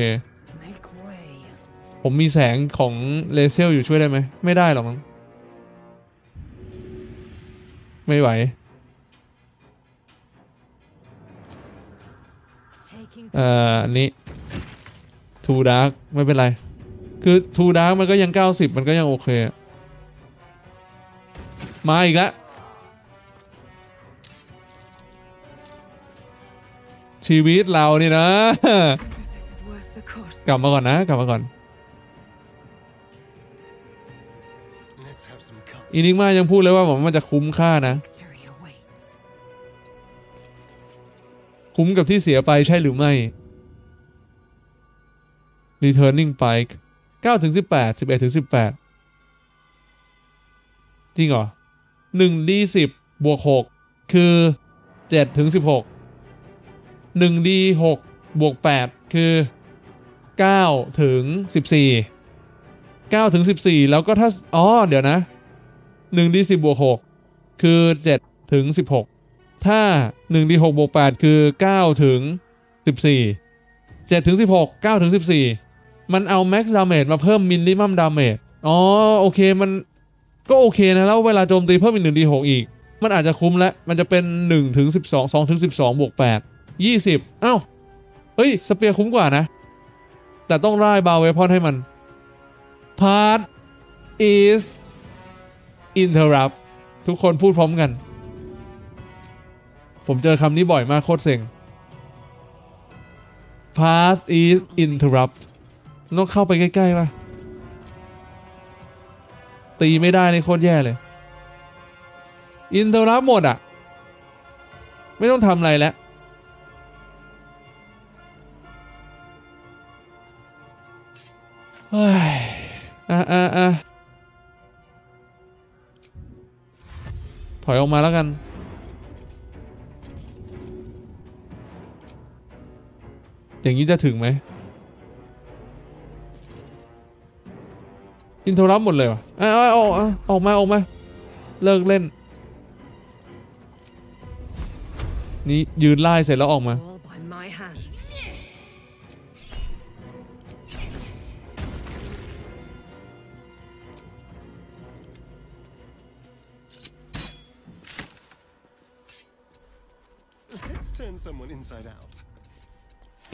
[SPEAKER 1] ผมมีแสงของเลเซลอยู่ช่วยได้ไหม ไม่ได้หรอกมั้ง ไม่ไหวเอ่ออันนี้ ทูดาร์กไม่เป็นไร คือ too dark มันก็ยัง 90 มันก็ยังโอเคอะมาอีกแล้วชีวิตเรานี่นะ
[SPEAKER 2] if this is worth the cost.
[SPEAKER 1] กลับมาก่อนนะ กลับมาก่อน
[SPEAKER 6] Let's have some company.
[SPEAKER 1] Enigma ยังพูดเลยว่าผมว่ามันจะคุ้มค่านะ
[SPEAKER 2] Victory awaits.
[SPEAKER 1] คุ้มกับที่เสียไปใช่หรือไม่ Returning Pike 9ถึง18 11ถึง18 จริงเหรอหนึ่งดีสิบบวกหกคือเจ็ดถึงสิบหกหนึ่งดีหกบวกแปดคือเก้าถึงสิบสี่เก้าถึงสิบสี่แล้วก็ถ้า อ๋อ เดี๋ยวนะหนึ่งดีสิบบวกหกคือเจ็ดถึงสิบหกถ้าหนึ่งดีหกบวกแปดคือเก้าถึงสิบสี่เจ็ดถึงสิบหกก้าถึงสิบสี่ มันเอา max damage มาเพิ่ม minimum damage อ๋อโอเคมันก็โอเคนะแล้วเวลาโจมตีเพิ่มอีกหนึ่ง D หกอีก มันอาจจะคุ้มแล้วมันจะเป็นหนึ่งถึงสิบสองสองถึงสิบสองบวกแปดยี่สิบเอ้าเฮ้ย spear คุ้มกว่านะ แต่ต้องไล่ bound weapon ให้มัน part is interrupt ทุกคนพูดพร้อมกัน ผมเจอคำนี้บ่อยมากโคตรเซ็ง part is interrupt ต้องเข้าไปใกล้ๆป่ะ ตีไม่ได้ในโคตรแย่เลย อินเทอร์รับหมดอะ ไม่ต้องทำอะไรแล้วเฮ้ยอะอะอะถอยออกมาแล้วกัน อย่างนี้จะถึงไหม อินโทรรับหมดเลยวะอะอะออกอะออกมาออกมา เลิกเล่น นี่ยืนไล่เสร็จแล้วออกมา
[SPEAKER 2] All by my hand.
[SPEAKER 6] Let's turn someone inside out.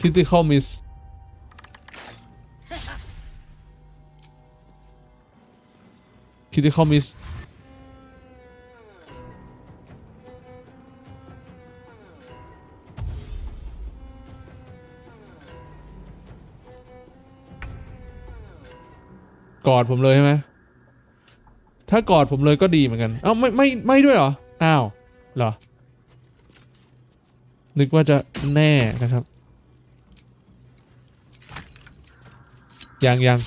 [SPEAKER 1] critical miss คิดที่เขามิสกอดผมเลยใช่ไหม ถ้ากอดผมเลยก็ดีเหมือนกัน เอ้าไม่ไม่ไม่ด้วยเหรอ อ้าวเหรอ นึกว่าจะแน่นะครับ ยังยัง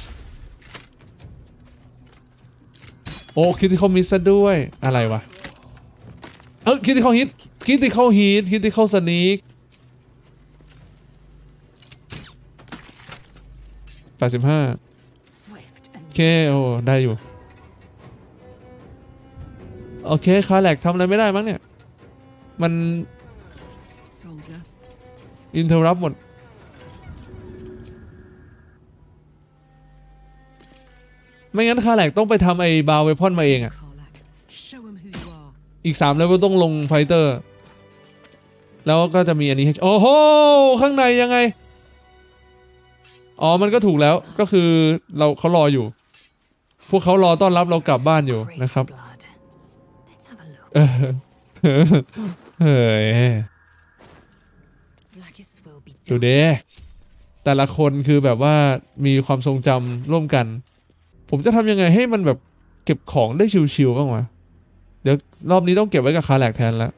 [SPEAKER 1] โอ้คิดที่เขามิสซะด้วยอะไรวะ เออคิดที่เขาฮิตคิดที่เขาฮิตคิดที่เขาสนีกแปดสิบห้า
[SPEAKER 2] Swift
[SPEAKER 1] โอ
[SPEAKER 2] and
[SPEAKER 1] เคโอ้ได้อยู่ โอเค Karlach ทำอะไรไม่ได้มั้งเนี่ย มัน
[SPEAKER 8] Soldier.
[SPEAKER 1] interrupt หมด ไม่งั้น Karlach ต้องไปทำไอ้ bound weapon มาเองอะ
[SPEAKER 8] Karlach. Show him who you are.
[SPEAKER 1] อีก3เลเวลต้องลง Fighter แล้วก็จะมีอันนี้ให้โอ้โห ข้างในยังไง อ๋อ มันก็ถูกแล้วก็คือเราเขารออยู่ พวกเขารอต้อนรับเรากลับบ้านอยู่
[SPEAKER 2] Grave's
[SPEAKER 1] นะครับ
[SPEAKER 2] blood. Let's have a look.
[SPEAKER 1] เออเฮ้ย
[SPEAKER 2] Blackest will be
[SPEAKER 1] ดู
[SPEAKER 2] done.
[SPEAKER 1] เด้แต่ละคนคือแบบว่ามีความทรงจำร่วมกัน ผมจะทำยังไงให้มันแบบเก็บของได้ชิวๆบ้างวะเดี๋ยวรอบนี้ต้องเก็บไว้กับคาแหลกแทนแล้ว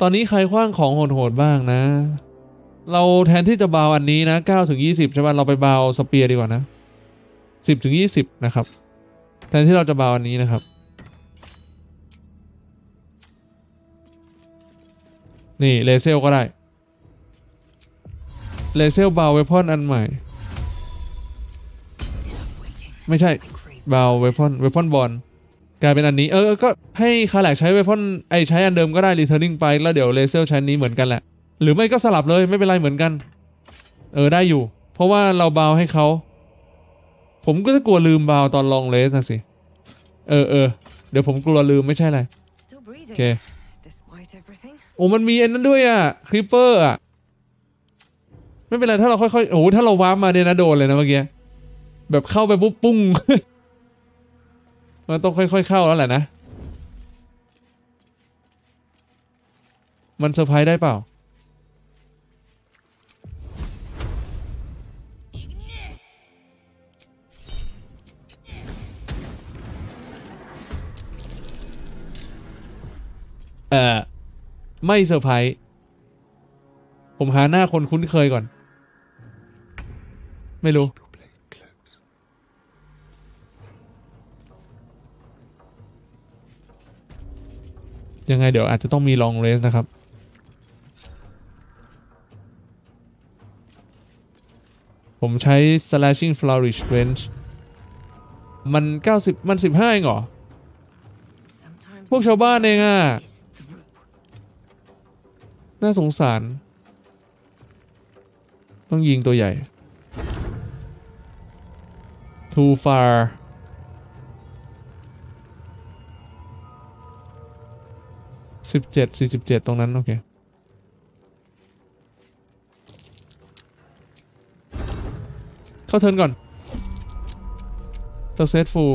[SPEAKER 1] ตอนนี้ใครคว้างของโหดๆบ้างนะ เราแทนที่จะเบาอันนี้นะ9ถึง20ใช่ป่ะเราไป bound spear ดีกว่านะ 10ถึง20 นะครับ แทนที่เราจะเบาอันนี้นะครับนี่ Lae'zel ก็ได้ Lae'zel bound weapon อันใหม่ ไม่ใช่ bound weapon weapon bond กลายเป็นอันนี้เออก็ให้ Karlach ใช้ weaponไอใช้อันเดิมก็ได้ returning ไปแล้วเดี๋ยว Lae'zel ใช้นี้เหมือนกันแหละ หรือไม่ก็สลับเลยไม่เป็นไรเหมือนกัน เออได้อยู่ เพราะว่าเราบาวให้เขาผมก็จะกลัวลืม bound ตอน long rest นะสิ เออเออเดี๋ยวผมกลัวลืมไม่ใช่อะไร
[SPEAKER 2] Still breathing.
[SPEAKER 1] Okay.
[SPEAKER 2] Despite everything.
[SPEAKER 1] โอ้มันมีอันนั้นด้วยอะ creeper อะไม่เป็นไรถ้าเราค่อยๆโอ้โหถ้าเราวาร์ปมาเนี่ยนะโดนเลยนะเมื่อกี้แบบเข้าไปปุ๊บปุ้ง มันต้องค่อย ๆ เข้าแล้วแหละนะ มันเซอร์ไพรส์ได้เปล่า เอ่อ ไม่เซอร์ไพรส์ ผมหาหน้าคนคุ้นเคยก่อน ไม่รู้ ยังไงเดี๋ยวอาจจะต้องมีลองเรสนะครับผมใช้ slashing flourish range มัน 90 มัน 15 เองเหรอ พวกชาวบ้านเองอะ น่าสงสาร ต้องยิงตัวใหญ่ too far สิบเจ็ดสี่สิบเจ็ดตรงนั้น โอเค เข้าเทิร์นก่อน successful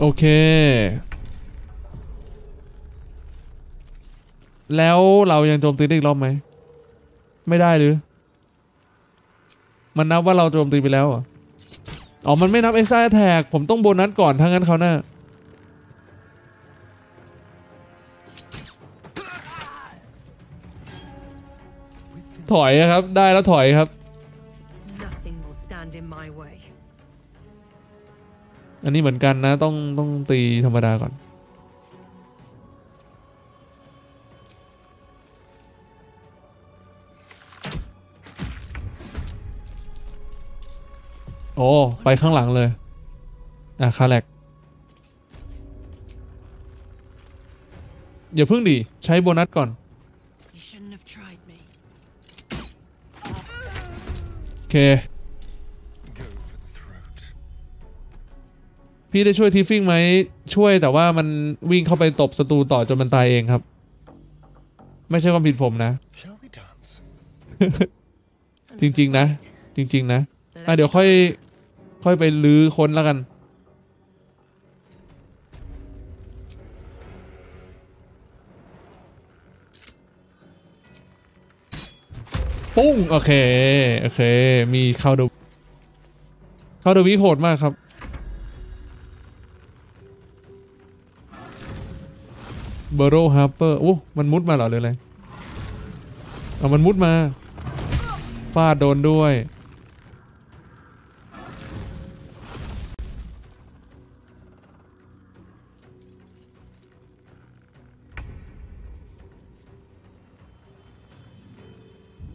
[SPEAKER 1] โอเค แล้วเรายังโจมตีได้อีกรอบไหม ไม่ได้หรือ มันนับว่าเราโจมตีไปแล้วเหรออ๋อ มันไม่นับ extra attack ผมต้องโบนัสก่อนถ้างั้นเขาวหน้าถอยอะครับ ได้แล้วถอยครับ
[SPEAKER 2] Nothing will stand in my way.
[SPEAKER 1] อันนี้เหมือนกันนะ ต้องต้องตีธรรมดาก่อน โอ้ไปข้างหลังเลย อะคาแลกอย่าเพิ่งดิใช้โบนัสก่อน
[SPEAKER 8] You shouldn't have tried me.
[SPEAKER 1] โอเค
[SPEAKER 6] Go for the throat.
[SPEAKER 1] พี่ได้ช่วยทีฟฟิ้งไหมช่วยแต่ว่ามันวิ่งเข้าไปตบศัตรูต่อจนมันตายเองครับ ไม่ใช่ความผิดผมนะ
[SPEAKER 6] Shall we dance?
[SPEAKER 1] จริง ๆ นะ จริง ๆ นะอะเดี๋ยวค่อย ค่อยไปลื้อค้นแล้วกันปุ้งโอเค โอเค มีเข้าดูเข้าดูวิโหดมากครับ เบอร์โรฮาร์เปอร์โอ้ มันมุดมาเหรอหรืออะไรเอามันมุดมาฟาดโดนด้วย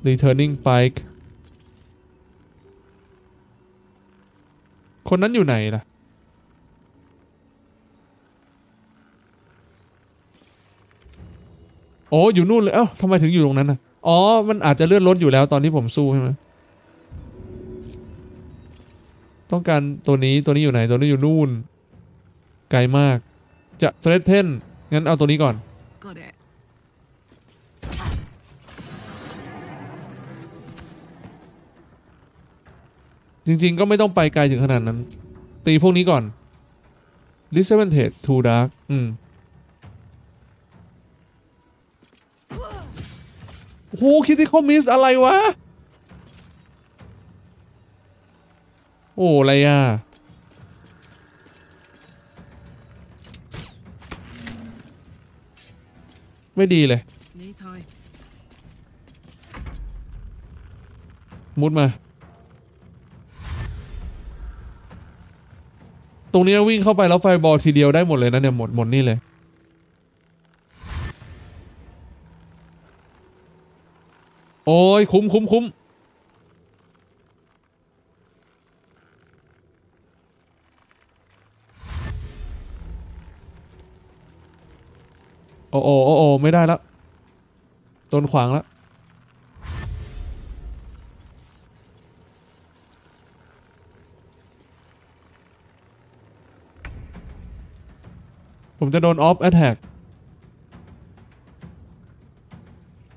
[SPEAKER 1] returning pike คนนั้นอยู่ไหนล่ะ โอ้อยู่นู่นเลย เอ้าทำไมถึงอยู่ตรงนั้นน่ะ อ๋อ มันอาจจะเลื่อนรถอยู่แล้วตอนที่ผมสู้ใช่ไหมต้องการตัวนี้ตัวนี้อยู่ไหนตัวนี้อยู่นู่น ไกลมาก จะเทรดเทนงั้นเอาตัวนี้ก่อน จริงๆ ก็ไม่ต้องไปไกลถึงขนาดนั้น ตีพวกนี้ก่อน disadvantage too dark อืมโอ้โหคิติคอมิสอะไรวะ โอ้ อะไรอะ ไม่ดีเลย
[SPEAKER 8] Knees high.
[SPEAKER 1] มุดมา ตรงนี้วิ่งเข้าไปแล้วไฟบอลทีเดียวได้หมดเลยนะเนี่ยหมดหมดนี่เลย โอ้ยคุ้มคุ้มคุ้มโอ้โอ้โอ้โอไม่ได้แล้วโดนขวางแล้ว ผมจะโดนออฟแอ t แทก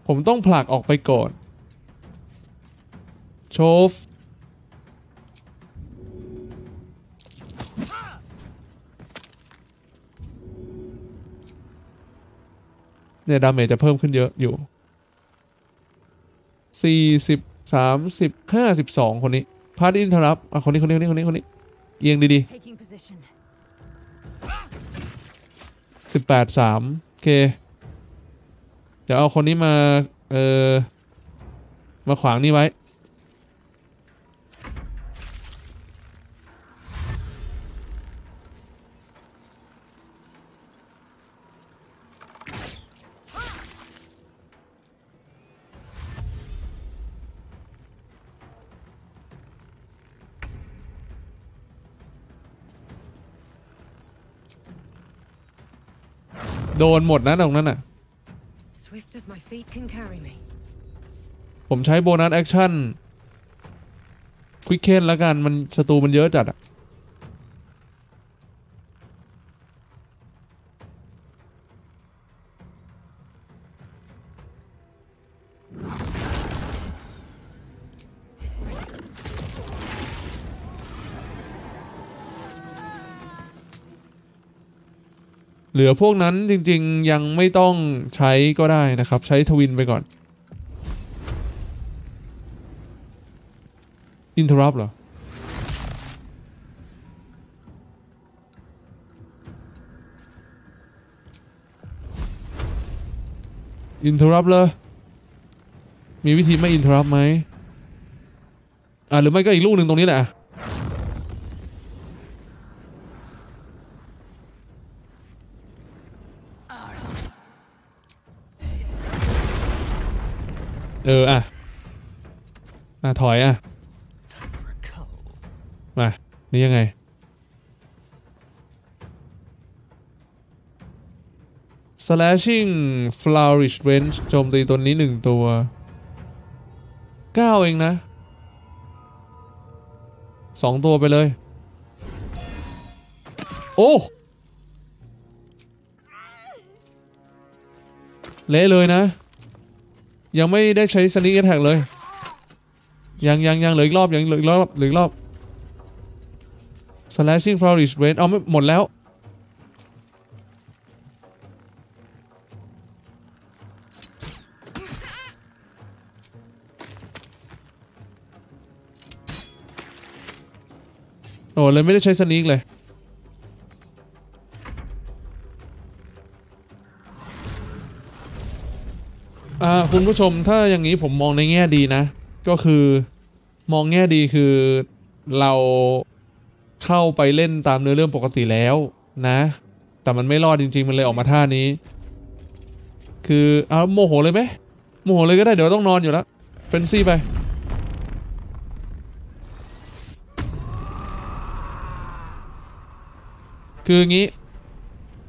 [SPEAKER 1] ผมต้องผลักออกไปก่อน โชฟ เนี่ย ดาเมจจะเพิ่มขึ้นเยอะอยู่สี่สิบสามสิบห้าสิบสองคนนี้ พาร์ทอินทรับอะคนนี้ คนนี้ คนนี้ คนนี้ คนนี้ เอียงดี ๆ สิบแปดสามโอเค เดี๋ยวเอาคนนี้มา เออมาขวางนี่ไว้ โดนหมดนะตรงนั้นอะ
[SPEAKER 2] Swift as my feet can carry me.
[SPEAKER 1] ผมใช้ bonus action quicken แล้วกันมันศัตรูมันเยอะจัดอะ เหลือพวกนั้นจริงๆยังไม่ต้องใช้ก็ได้นะครับ ใช้ twin ไปก่อน interrupt เหรอ interrupt เลยมีวิธีไม่ interrupt ไหมอ่าหรือไม่ก็อีกลูกหนึ่งตรงนี้แหละ เอออะอะถอยอะ มา นี่ยังไง slashing flourish range โจมตีตัวนี้หนึ่งตัวเก้าเองนะสองตัวไปเลย โอ้เละเลยนะ ยังไม่ได้ใช้สนิกแท็กเลย ยังยังยังเหลืออีกรอบยังเหลืออีกรอบเหลืออีกรอบ slashing flourish rain เอาไม่หมดแล้ว โอ้เลยไม่ได้ใช้สนิกเลย อ่าคุณผู้ชมถ้าอย่างนี้ผมมองในแง่ดีนะ ก็คือมองแง่ดีคือเราเข้าไปเล่นตามเนื้อเรื่องปกติแล้วนะ แต่มันไม่รอดจริง ๆ มันเลยออกมาท่านี้ คือเอาโมโหเลยไหมโมโหเลยก็ได้เดี๋ยวต้องนอนอยู่แล้วเฟนซี่ไปคืองี้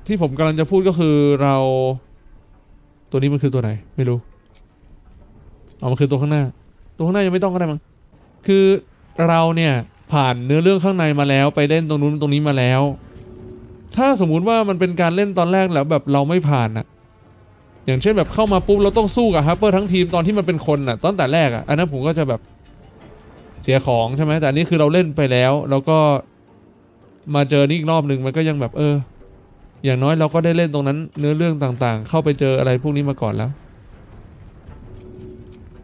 [SPEAKER 1] ที่ผมกำลังจะพูดก็คือเรา ตัวนี้มันคือตัวไหน ไม่รู้เอามันคือตัวข้างหน้า ตัวข้างหน้ายังไม่ต้องก็ได้มั้งคือเราเนี่ยผ่านเนื้อเรื่องข้างในมาแล้ว ไปเล่นตรงนู้นตรงนี้มาแล้ว ถ้าสมมุติว่ามันเป็นการเล่นตอนแรกแล้วแบบเราไม่ผ่านอะอย่างเช่นแบบเข้ามาปุ๊บเราต้องสู้กับฮัปเปอร์ทั้งทีมตอนที่มันเป็นคนอะตอนแต่แรกอะอันนั้นผมก็จะแบบเสียของใช่ไหมแต่อันนี้คือเราเล่นไปแล้ว แล้วก็มาเจอนี่อีกรอบหนึ่งมันก็ยังแบบเออ อย่างน้อยเราก็ได้เล่นตรงนั้น เนื้อเรื่องต่างๆ เข้าไปเจออะไรพวกนี้มาก่อนแล้ว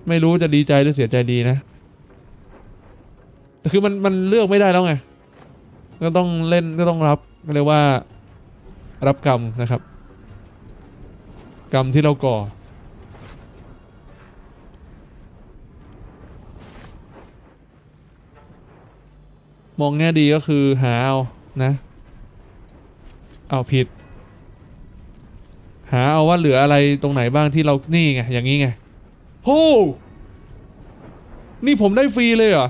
[SPEAKER 1] ไม่รู้จะดีใจหรือเสียใจดีนะแต่คือมันมันเลือกไม่ได้แล้วไง ก็ต้องเล่นก็ต้องรับเรียกว่ารับกรรมนะครับ กรรมที่เราก่อมองแง่ดีก็คือหาเอานะ เอาผิด หาเอาว่าเหลืออะไรตรงไหนบ้างที่เรานี่ไงอย่างนี้ไงโหนี่ผมได้ฟรีเลยเหรอ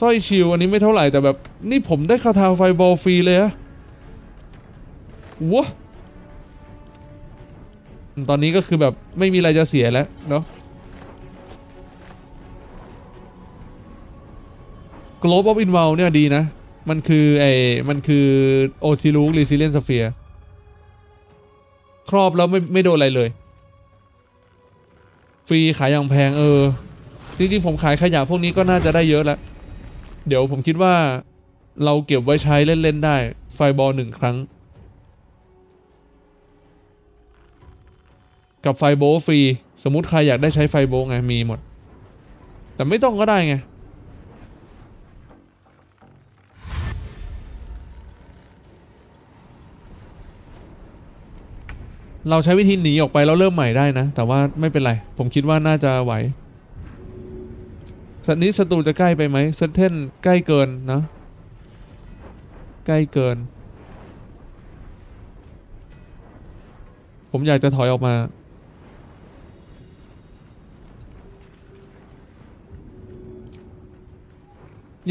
[SPEAKER 1] สร้อยชิวอันนี้ไม่เท่าไหร่แต่แบบ นี่ผมได้คาถาไฟบอลฟรีเลยอะวะตอนนี้ก็คือแบบไม่มีอะไรจะเสียแล้วเนาะ Globe of Invul เนี่ยดีนะ มันคือไอ้มันคือ Otiluke's Resilient Sphere ครอบแล้วไม่ไม่โดนอะไรเลย ฟรีขายอย่างแพงเออจริงๆผมขายขยะพวกนี้ก็น่าจะได้เยอะแล้ว เดี๋ยวผมคิดว่าเราเก็บไว้ใช้เล่น ๆ ได้ Fireball หนึ่งครั้ง กับไฟโบฟรี สมมติใครอยากได้ใช้ไฟโบไงมีหมด แต่ไม่ต้องก็ได้ไง เราใช้วิธีหนีออกไปแล้วเริ่มใหม่ได้นะ แต่ว่าไม่เป็นไร ผมคิดว่าน่าจะไหวสัตว์นี้ศัตรูจะใกล้ไปไหมเซตเทนใกล้เกินนะ ใกล้เกิน ผมอยากจะถอยออกมา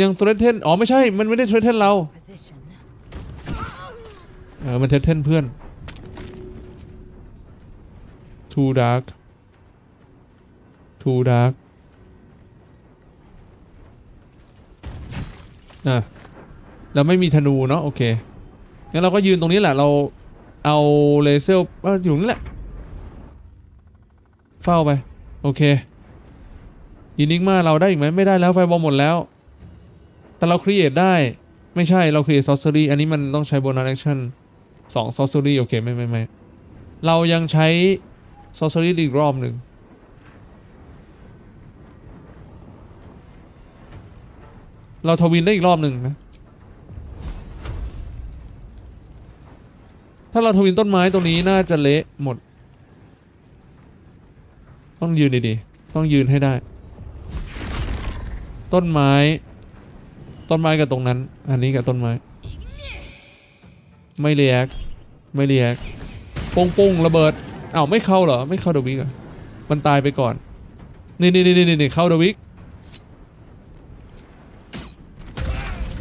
[SPEAKER 1] ยัง threaten อ๋อ ไม่ใช่ มันไม่ได้ threaten เรา เออ มัน threaten เพื่อน too dark too dark อะเราไม่มีธนูเนาะโอเคงั้นเราก็ยืนตรงนี้แหละเราเอา Lae'zel อ้ออยู่นี่แหละ เฝ้าไป โอเคอินิกมาเราได้อีกไหมไม่ได้แล้ว Fireball หมดแล้ว แต่เรา create ได้ไม่ใช่เรา create sorcery อันนี้มันต้องใช้ bonus action สอง sorcery โอเคไม่ไม่ไม่เรายังใช้ sorcery อีกรอบหนึ่งเรา twin ได้อีกรอบหนึ่งนะ ถ้าเรา twin ต้นไม้ตรงนี้น่าจะเละหมด ต้องยืนดีๆ ต้องยืนให้ได้ ต้นไม้ ต้นไม้กับตรงนั้น อันนี้กับต้นไม้ ไม่เรียก ไม่เรียกปงปงระเบิด อ้าวไม่เข้าเหรอ ไม่เข้าเดวิกอะมันตายไปก่อน นี่นี่นี่นี่นี่เข้าเดวิก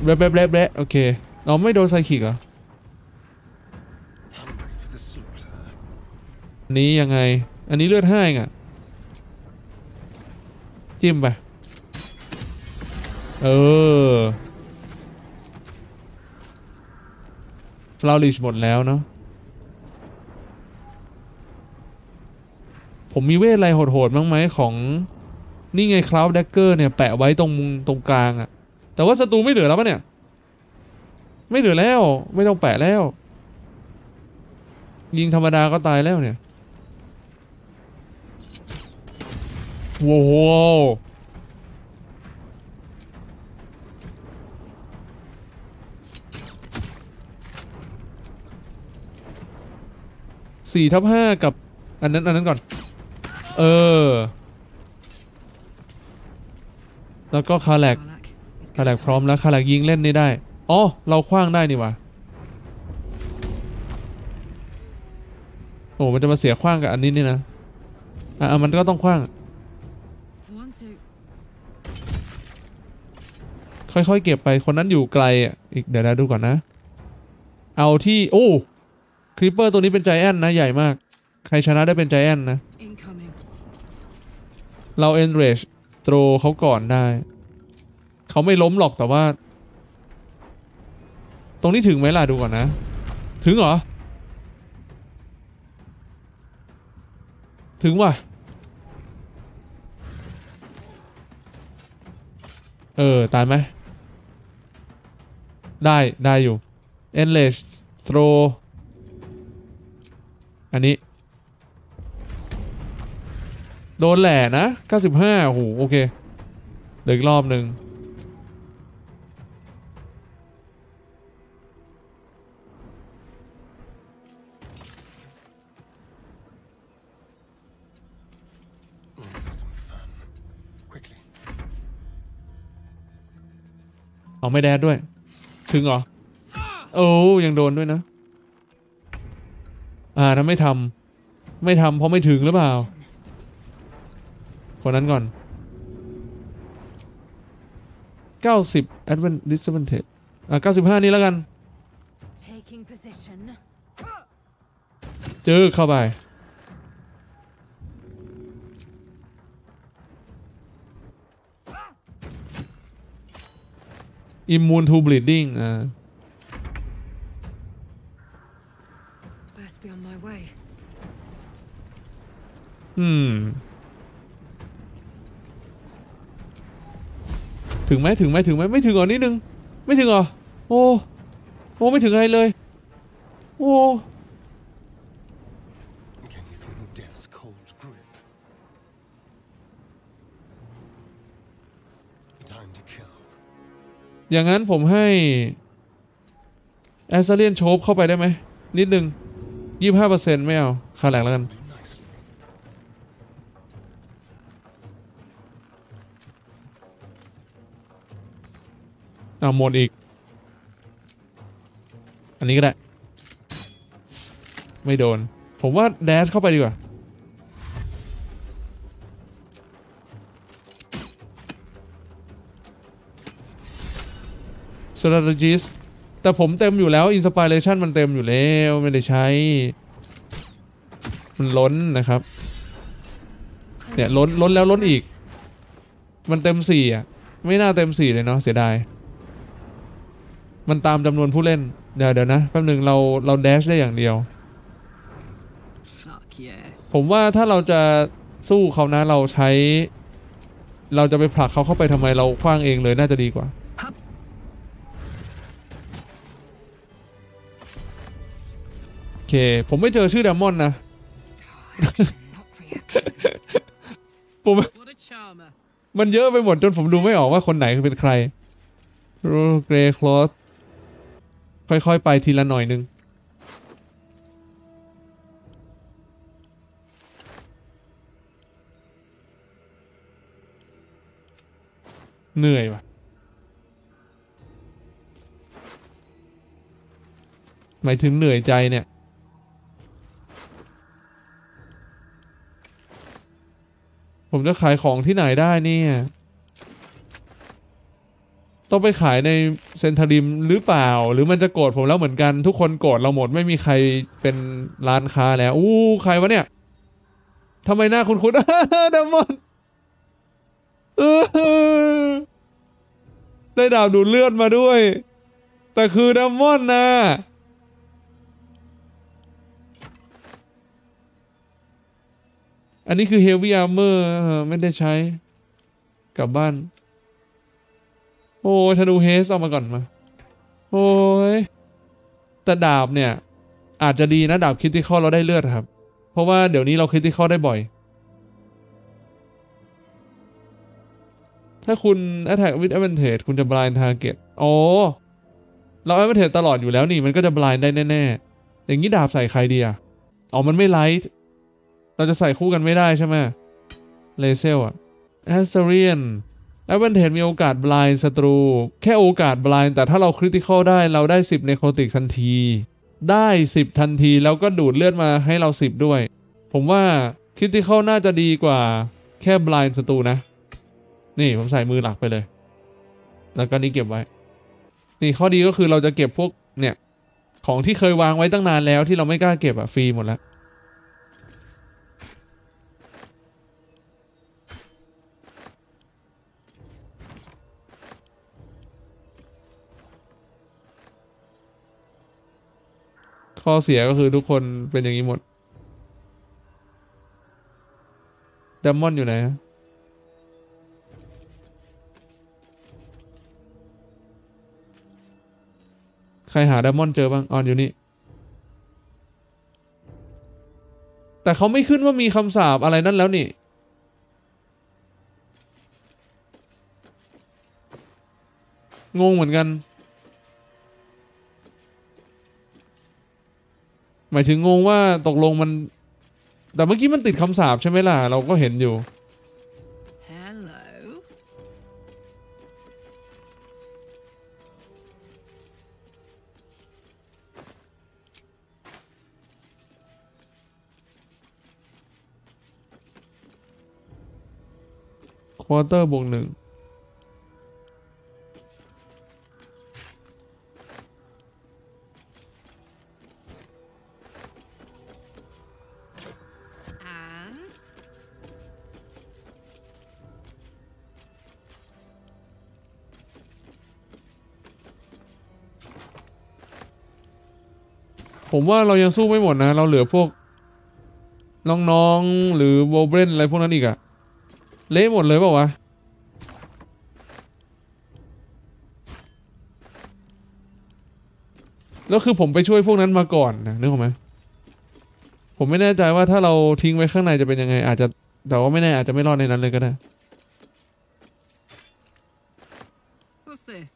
[SPEAKER 1] แบะแบะแบะแบะโอเคเราไม่โดนไซคิกเหรอ
[SPEAKER 6] Hungry for the slaughter.
[SPEAKER 1] อันนี้ยังไง อันนี้เลือดห้าเองอะจิ้มไป เออ flourish หมดแล้วเนาะ ผมมีเวทอะไรโหดๆบ้างไหมของนี่ไง cloud dagger เนี่ยแปะไว้ตรงมุมตรงกลางอะแต่ว่าศัตรูไม่เหลือแล้วปะเนี่ย ไม่เหลือแล้ว ไม่ต้องแปะแล้ว ยิงธรรมดาก็ตายแล้วเนี่ยว้โหสี่ทับห้ากับอันนั้นอันนั้นก่อน เออ แล้วก็คาแลกคาแลกพร้อมแล้วคาแลกยิงเล่นนี่ได้ อ๋อ เราคว้างได้นี่วะโอ้มันจะมาเสียคว้างกับอันนี้นี่นะ อะมันก็ต้องคว้าง ค่อยๆเก็บไปคนนั้นอยู่ไกลอะ อีกเดี๋ยวนะดูก่อนนะ เอาที่ โอ้คริปเปอร์ตัวนี้เป็นใจแอนนะ ใหญ่มาก ใครชนะได้เป็นใจแอนนะ เราเอนเรจโตรเขาก่อนได้ เขาไม่ล้มหรอกแต่ว่า ตรงนี้ถึงไหมล่ะดูก่อนนะ ถึงเหรอ ถึงว่ะ เออ ตายไหม ได้ได้อยู่ endless throw อันนี้ โดนแหล่นะ 95 โอ้โห โอเคเหลืออีกรอบหนึ่ง
[SPEAKER 6] Let's have some fun. Quickly.
[SPEAKER 1] เอาไม่แดดด้วย ถึงเหรอ โอ้ยังโดนด้วยนะ อ่าถ้าไม่ทำไม่ทำเพราะไม่ถึงหรือเปล่า คนนั้นก่อน 90 advan disadvantage อ่า95 นี้แล้วกัน
[SPEAKER 3] Taking position.
[SPEAKER 1] เจอเข้าไป immune to bleeding อ่า
[SPEAKER 8] Best be on my way.
[SPEAKER 1] อืม ถึงไหมถึงไหมถึงไหมไม่ถึงเหรอนิดนึง ไม่ถึงเหรอโอ้โอ้ไม่ถึงอะไรเลย โอ้
[SPEAKER 6] Can you feel death's cold grip? Time to kill.
[SPEAKER 1] อย่างนั้นผมให้แอสเซเลียนโชบเข้าไปได้ไหม นิดนึงยี่ห้าเปอร์เซ็นต์ไม่เอาค่าแรงแล้วกัน เอาหมดอีก อันนี้ก็ได้ ไม่โดน ผมว่าแดชเข้าไปดีกว่า strategist แต่ผมเต็มอยู่แล้วอินสปิเรชันมันเต็มอยู่แล้ว ไม่ได้ใช้ มันล้นนะครับ เนี่ยล้นล้นแล้วล้นอีก มันเต็มสี่อะ ไม่น่าเต็มสี่เลยเนาะเสียดาย มันตามจำนวนผู้เล่น เดี๋ยวเดี๋ยวนะแป๊บหนึ่งเราเราแดชได้อย่างเดียว
[SPEAKER 8] Fuck yes.
[SPEAKER 1] ผมว่าถ้าเราจะสู้เขานะเราใช้ เราจะไปผลักเขาเข้าไปทำไมเราคว้างเองเลยน่าจะดีกว่าโอเค ผมไม่เจอชื่อแดมอนนะ ผม
[SPEAKER 8] What a charmer.
[SPEAKER 1] มันเยอะไปหมดจนผมดูไม่ออกว่าคนไหนเป็นใครโรเกรคลอส ค่อยๆ ไปทีละหน่อยนึง เหนื่อยว่ะ หมายถึงเหนื่อยใจเนี่ยผมจะขายของที่ไหนได้เนี่ย ต้องไปขายในเซนทริมหรือเปล่า หรือมันจะโกรธผมแล้วเหมือนกัน ทุกคนโกรธเราหมดไม่มีใครเป็นร้านค้าแล้วอู้ใครวะเนี่ยทำไมหน้าคุณคุณดามอนอได้ดาบดูดเลือดมาด้วย แต่คือดามอนนะอันนี้คือ Heavy Armor เออไม่ได้ใช้กลับบ้าน โอ้ธนูเฮสเอามาก่อนมา โอ้ยแต่ดาบเนี่ย อาจจะดีนะดาบ critical เราได้เลือดครับ เพราะว่าเดี๋ยวนี้เรา critical ได้บ่อย ถ้าคุณ attack with advantage คุณจะ blind target อ๋อเรา advantage ตลอดอยู่แล้วนี่มันก็จะ blind ได้แน่ๆ อย่างนี้ดาบใส่ใครดีอะอ๋อมันไม่ light เราจะใส่คู่กันไม่ได้ใช่ไหม Lae'zel อะ Astarion advantage มีโอกาส blind ศัตรู แค่โอกาส blind แต่ถ้าเรา critical ได้เราได้ 10 necrotic ทันที ได้ 10 ทันที แล้วก็ดูดเลือดมาให้เรา 10 ด้วย ผมว่า critical น่าจะดีกว่าแค่ blind ศัตรูนะ นี่ผมใส่มือหลักไปเลย แล้วก็นี่เก็บไว้ นี่ข้อดีก็คือเราจะเก็บพวกเนี่ย ของที่เคยวางไว้ตั้งนานแล้วที่เราไม่กล้าเก็บอะฟรีหมดแล้ว ข้อเสียก็คือทุกคนเป็นอย่างนี้หมดดมอนอยู่ไหนใครหาดมอนเจอบ้างออนอยู่นี่ แต่เขาไม่ขึ้นว่ามีคำสาปอะไรนั่นแล้วนี่งงเหมือนกัน หมายถึงงงว่าตกลงมัน แต่เมื่อกี้มันติดคำสาปใช่ไหมล่ะ เราก็เห็นอยู่
[SPEAKER 8] Hello.
[SPEAKER 1] ควอเตอร์บวกหนึ่ง ผมว่าเรายังสู้ไม่หมดนะ เราเหลือพวก น้องๆ หรือโวเบรนอะไรพวกนั้นอีกอะเละหมดเลยเปล่าวะ แล้วคือผมไปช่วยพวกนั้นมาก่อนนะนึกออกไหมผมไม่แน่ใจว่าถ้าเราทิ้งไว้ข้างในจะเป็นยังไง อาจจะแต่ว่าไม่แน่อาจจะไม่รอดในนั้นเลยก็ได้
[SPEAKER 8] what's this?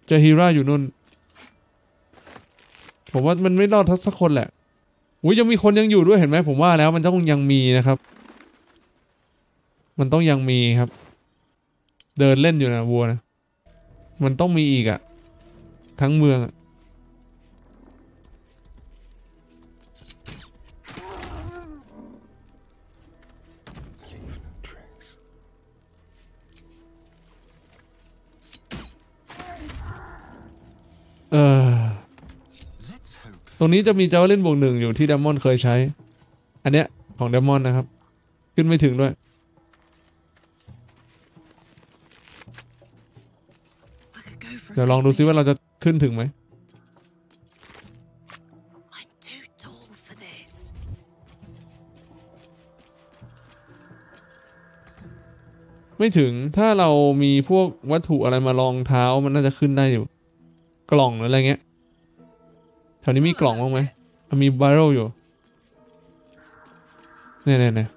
[SPEAKER 1] เจอฮีราอยู่นู่น ผมว่ามันไม่รอดทักสักคนแหละอุ้ยยังมีคนยังอยู่ด้วยเห็นไหมผมว่าแล้วมันต้องยังมีนะครับ มันต้องยังมีครับ เดินเล่นอยู่นะวัวนะ มันต้องมีอีกอะทั้งเมืองอะ เออ ตรงนี้จะมีเจ้าเล่นบวกหนึ่งอยู่ที่ดมอนเคยใช้ อันเนี้ยของดมอนนะครับ ขึ้นไม่ถึงด้วย
[SPEAKER 8] I could go for
[SPEAKER 1] เดี๋ยวลองดูซิว่าเราจะขึ้นถึงไหม
[SPEAKER 8] I'm too tall for this.
[SPEAKER 1] ไม่ถึงถ้าเรามีพวกวัตถุอะไรมารองเท้ามันน่าจะขึ้นได้อยู่ กล่องหรืออะไรเงี้ยแถวนี้มีกล่องบ้างไหมมีบาร์เรลอยู่เนี่ยเนี่ยเนี่ย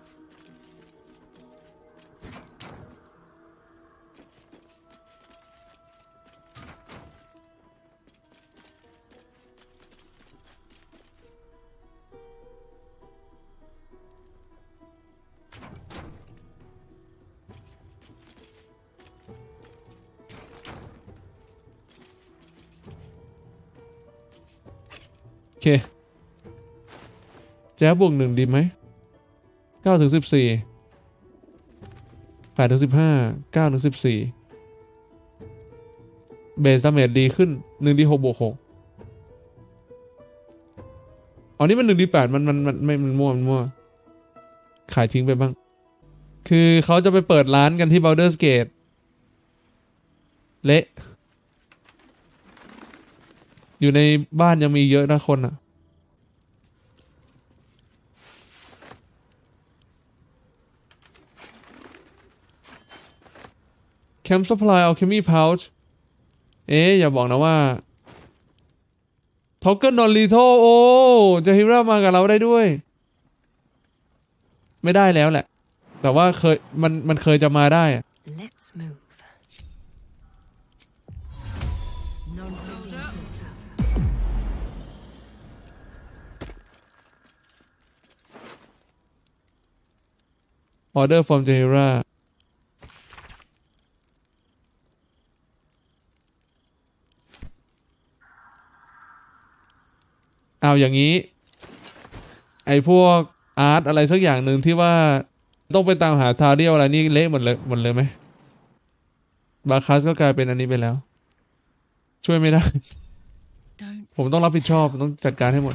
[SPEAKER 1] เค แจ๊บบวกหนึ่งดีไหมเก้าถึงสิบสี่แปดถึงสิบห้าเก้าถึงสิบสี่เบสดาเมจดีขึ้นหนึ่งดีหกบวกหกอ๋อนี่มันหนึ่งดีแปดมันมันมันไม่มันมั่วมันมั่ว ขายทิ้งไปบ้าง คือเขาจะไปเปิดร้านกันที่ Baldur's Gate เละ อยู่ในบ้านยังมีเยอะนะคนอะ camp supply alchemy pouch เอ๊อย่าบอกนะว่า toggle non-lethal โอ้ Jaheira มากับเราได้ด้วย ไม่ได้แล้วแหละ แต่ว่าเคยมันมันเคยจะมาได้
[SPEAKER 8] Let's move.
[SPEAKER 1] ออเดอร์ from เจฮิราเอาอย่างนี้ ไอพวกอาร์ตอะไรสักอย่างหนึ่งที่ว่าต้องไปตามหาทาเรียลอะไรนี่เละหมดเลยหมดเลยไหมบาคัสก็กลายเป็นอันนี้ไปแล้ว ช่วยไม่ได้ ผมต้องรับผิดชอบ ต้องจัดการให้หมด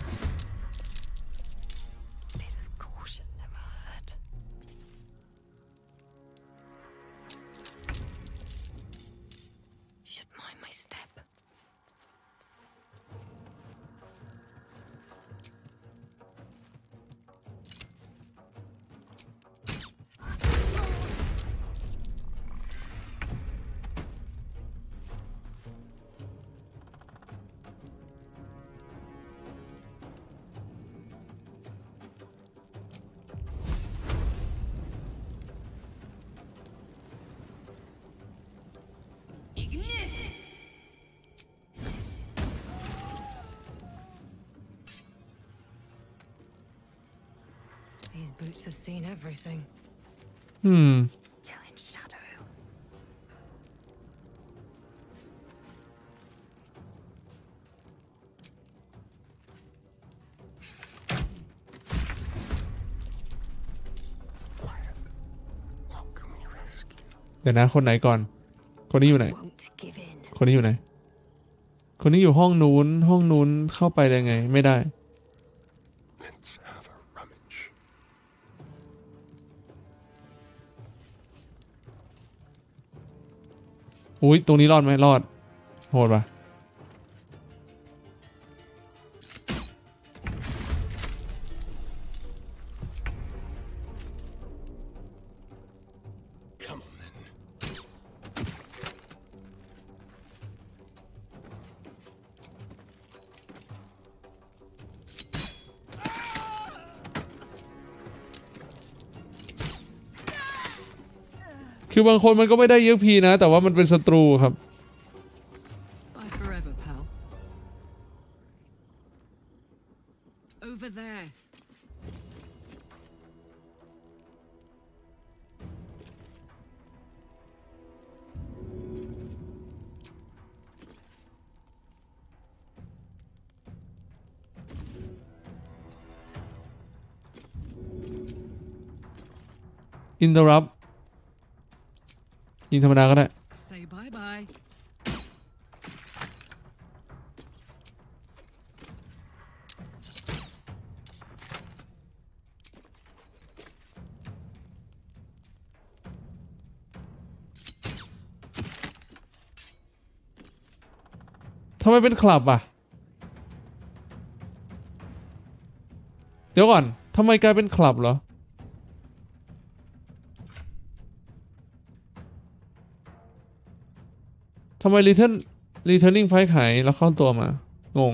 [SPEAKER 1] เดี๋ยวนะ คนไหนก่อน คนนี้อยู่ไหน
[SPEAKER 8] Won't give in.
[SPEAKER 1] คนนี้อยู่ไหน คนนี้อยู่ห้องนู้น ห้องนู้นเข้าไปได้ไง ไม่ได้
[SPEAKER 6] Let's have a rummage.
[SPEAKER 1] อุ้ยตรงนี้รอดไหมรอด โหดปะ คือบางคนมันก็ไม่ได้เยอะพีนะ แต่ว่ามันเป็นศัตรูครับ
[SPEAKER 8] Bye forever, pal. Over there.
[SPEAKER 1] interrupt ยิงธรรมดาก็ได้
[SPEAKER 8] ทำ
[SPEAKER 1] ไมเป็นคลับอะ เดี๋ยวก่อน ทำไมกลายเป็นคลับเหรอ ทำไมรีเทนรีเทนนิ่ง
[SPEAKER 7] ไฟขาย
[SPEAKER 1] แล้วเข้าตั
[SPEAKER 8] วมา
[SPEAKER 1] งง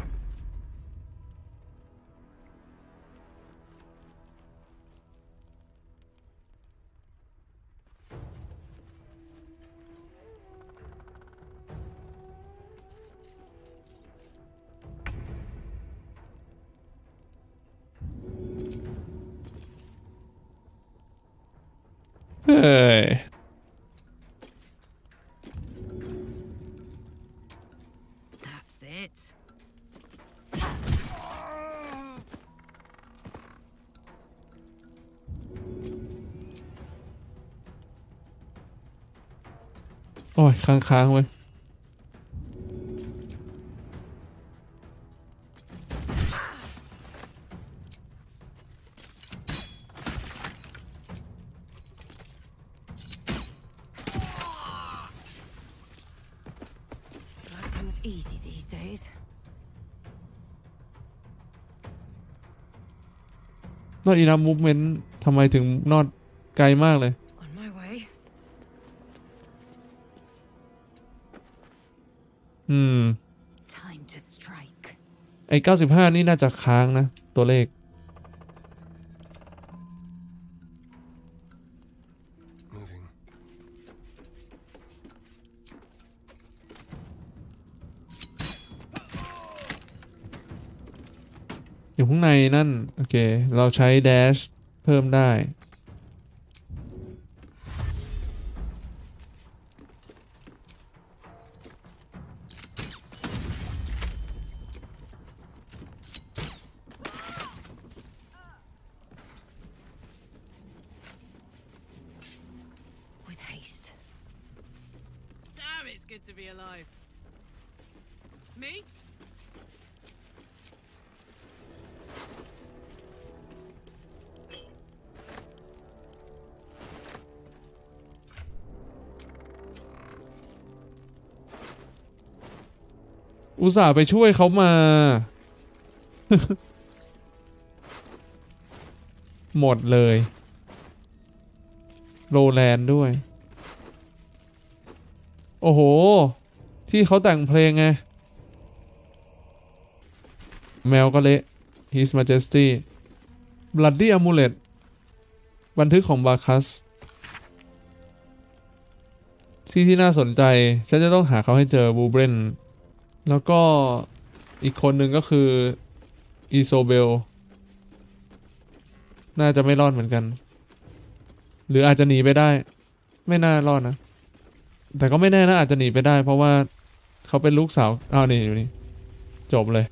[SPEAKER 1] ค้างๆเว้ย
[SPEAKER 7] Blood comes easy these days.
[SPEAKER 1] นอตอีนัมมูฟเมนต์ทำไมถึงนอดไกลมากเลย อืม
[SPEAKER 7] Time to strike.
[SPEAKER 1] ไอ้95นี่น่าจะค้างนะ ตัวเลข
[SPEAKER 6] Moving.
[SPEAKER 1] อยู่ข้างในนั่น โอเค เราใช้ dash เพิ่มได้ อุตส่าห์ไปช่วยเขามา หมดเลย โรแลนด์ด้วย โอ้โห ที่เขาแต่งเพลงไง แมวก็เละ His Majesty Bloody Amulet บันทึกของบาคัสที่ที่น่าสนใจ ฉันจะต้องหาเขาให้เจอบูเบรน แล้วก็อีกคนหนึ่งก็คืออีโซเบล น่าจะไม่รอดเหมือนกัน หรืออาจจะหนีไปได้ ไม่น่ารอดนะ แต่ก็ไม่แน่นะอาจจะหนีไปได้ เพราะว่าเขาเป็นลูกสาวอ้าวนี่อยู่นี่ จบเลย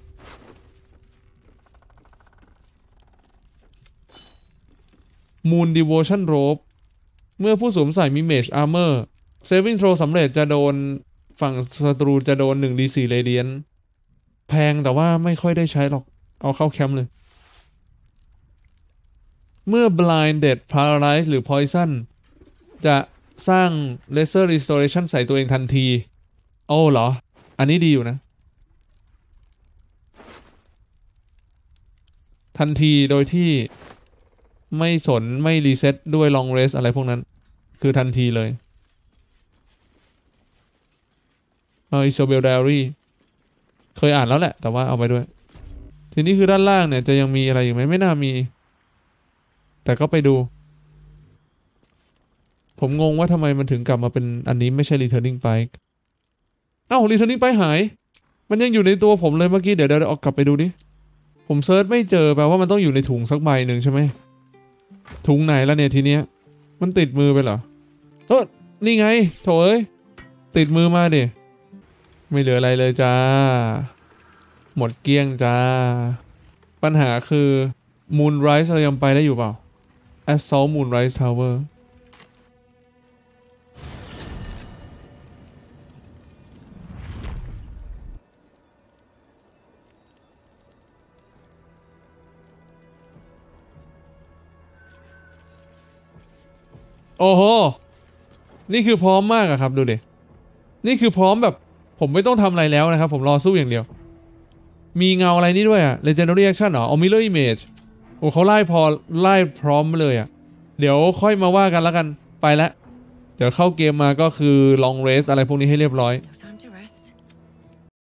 [SPEAKER 1] Moon Devotion Robe เมื่อผู้สวมใส่มี Mage Armor Saving Throw สำเร็จจะโดน ฝั่งศัตรูจะโดน1 d4 เรเดียนแพงแต่ว่าไม่ค่อยได้ใช้หรอก เอาเข้าแคมป์เลย เมื่อ blinded paralyze หรือ poison จะสร้าง lesser restoration ใส่ตัวเองทันที โอ้เหรอ อันนี้ดีอยู่นะ ทันทีโดยที่ไม่สนไม่ reset ด้วย long rest อะไรพวกนั้น คือทันทีเลย เออ Isobel diary เคยอ่านแล้วแหละ แต่ว่าเอาไปด้วย ทีนี้คือด้านล่างเนี่ยจะยังมีอะไรอยู่ไหมไม่น่ามี แต่ก็ไปดู ผมงงว่าทำไมมันถึงกลับมาเป็นอันนี้ไม่ใช่ Returning Pike เอ้า Returning Pike หาย มันยังอยู่ในตัวผมเลยเมื่อกี้เดี๋ยวเดี๋ยวเดี๋ยวเอากลับไปดูดิผมเซิร์ชไม่เจอแปลว่ามันต้องอยู่ในถุงสักใบหนึ่งใช่ไหมถุงไหนล้วเนี่ยทีเนี้ย มันติดมือไปเหรอเออนี่ไง โถเอ้ย ติดมือมาดิ ไม่เหลืออะไรเลยจ้า หมดเกลี้ยงจ้า ปัญหาคือ Moonrise เรายังไปได้อยู่เปล่า Assault Moonrise Tower โอ้โห นี่คือพร้อมมากอะครับ ดูดิ นี่คือพร้อมแบบ ผมไม่ต้องทำอะไรแล้วนะครับ ผมรอสู้อย่างเดียว มีเงาอะไรนี่ด้วยอะ Legendary Action เหรอ Oh Mirror Image โอ้เขาไล่พอไล่พร้อมเลยอะเดี๋ยวค่อยมาว่ากันแล้วกันไปแล้วเดี๋ยวเข้าเกมมาก็คือ Long Race อะไรพวกนี้ให้เรียบร้อย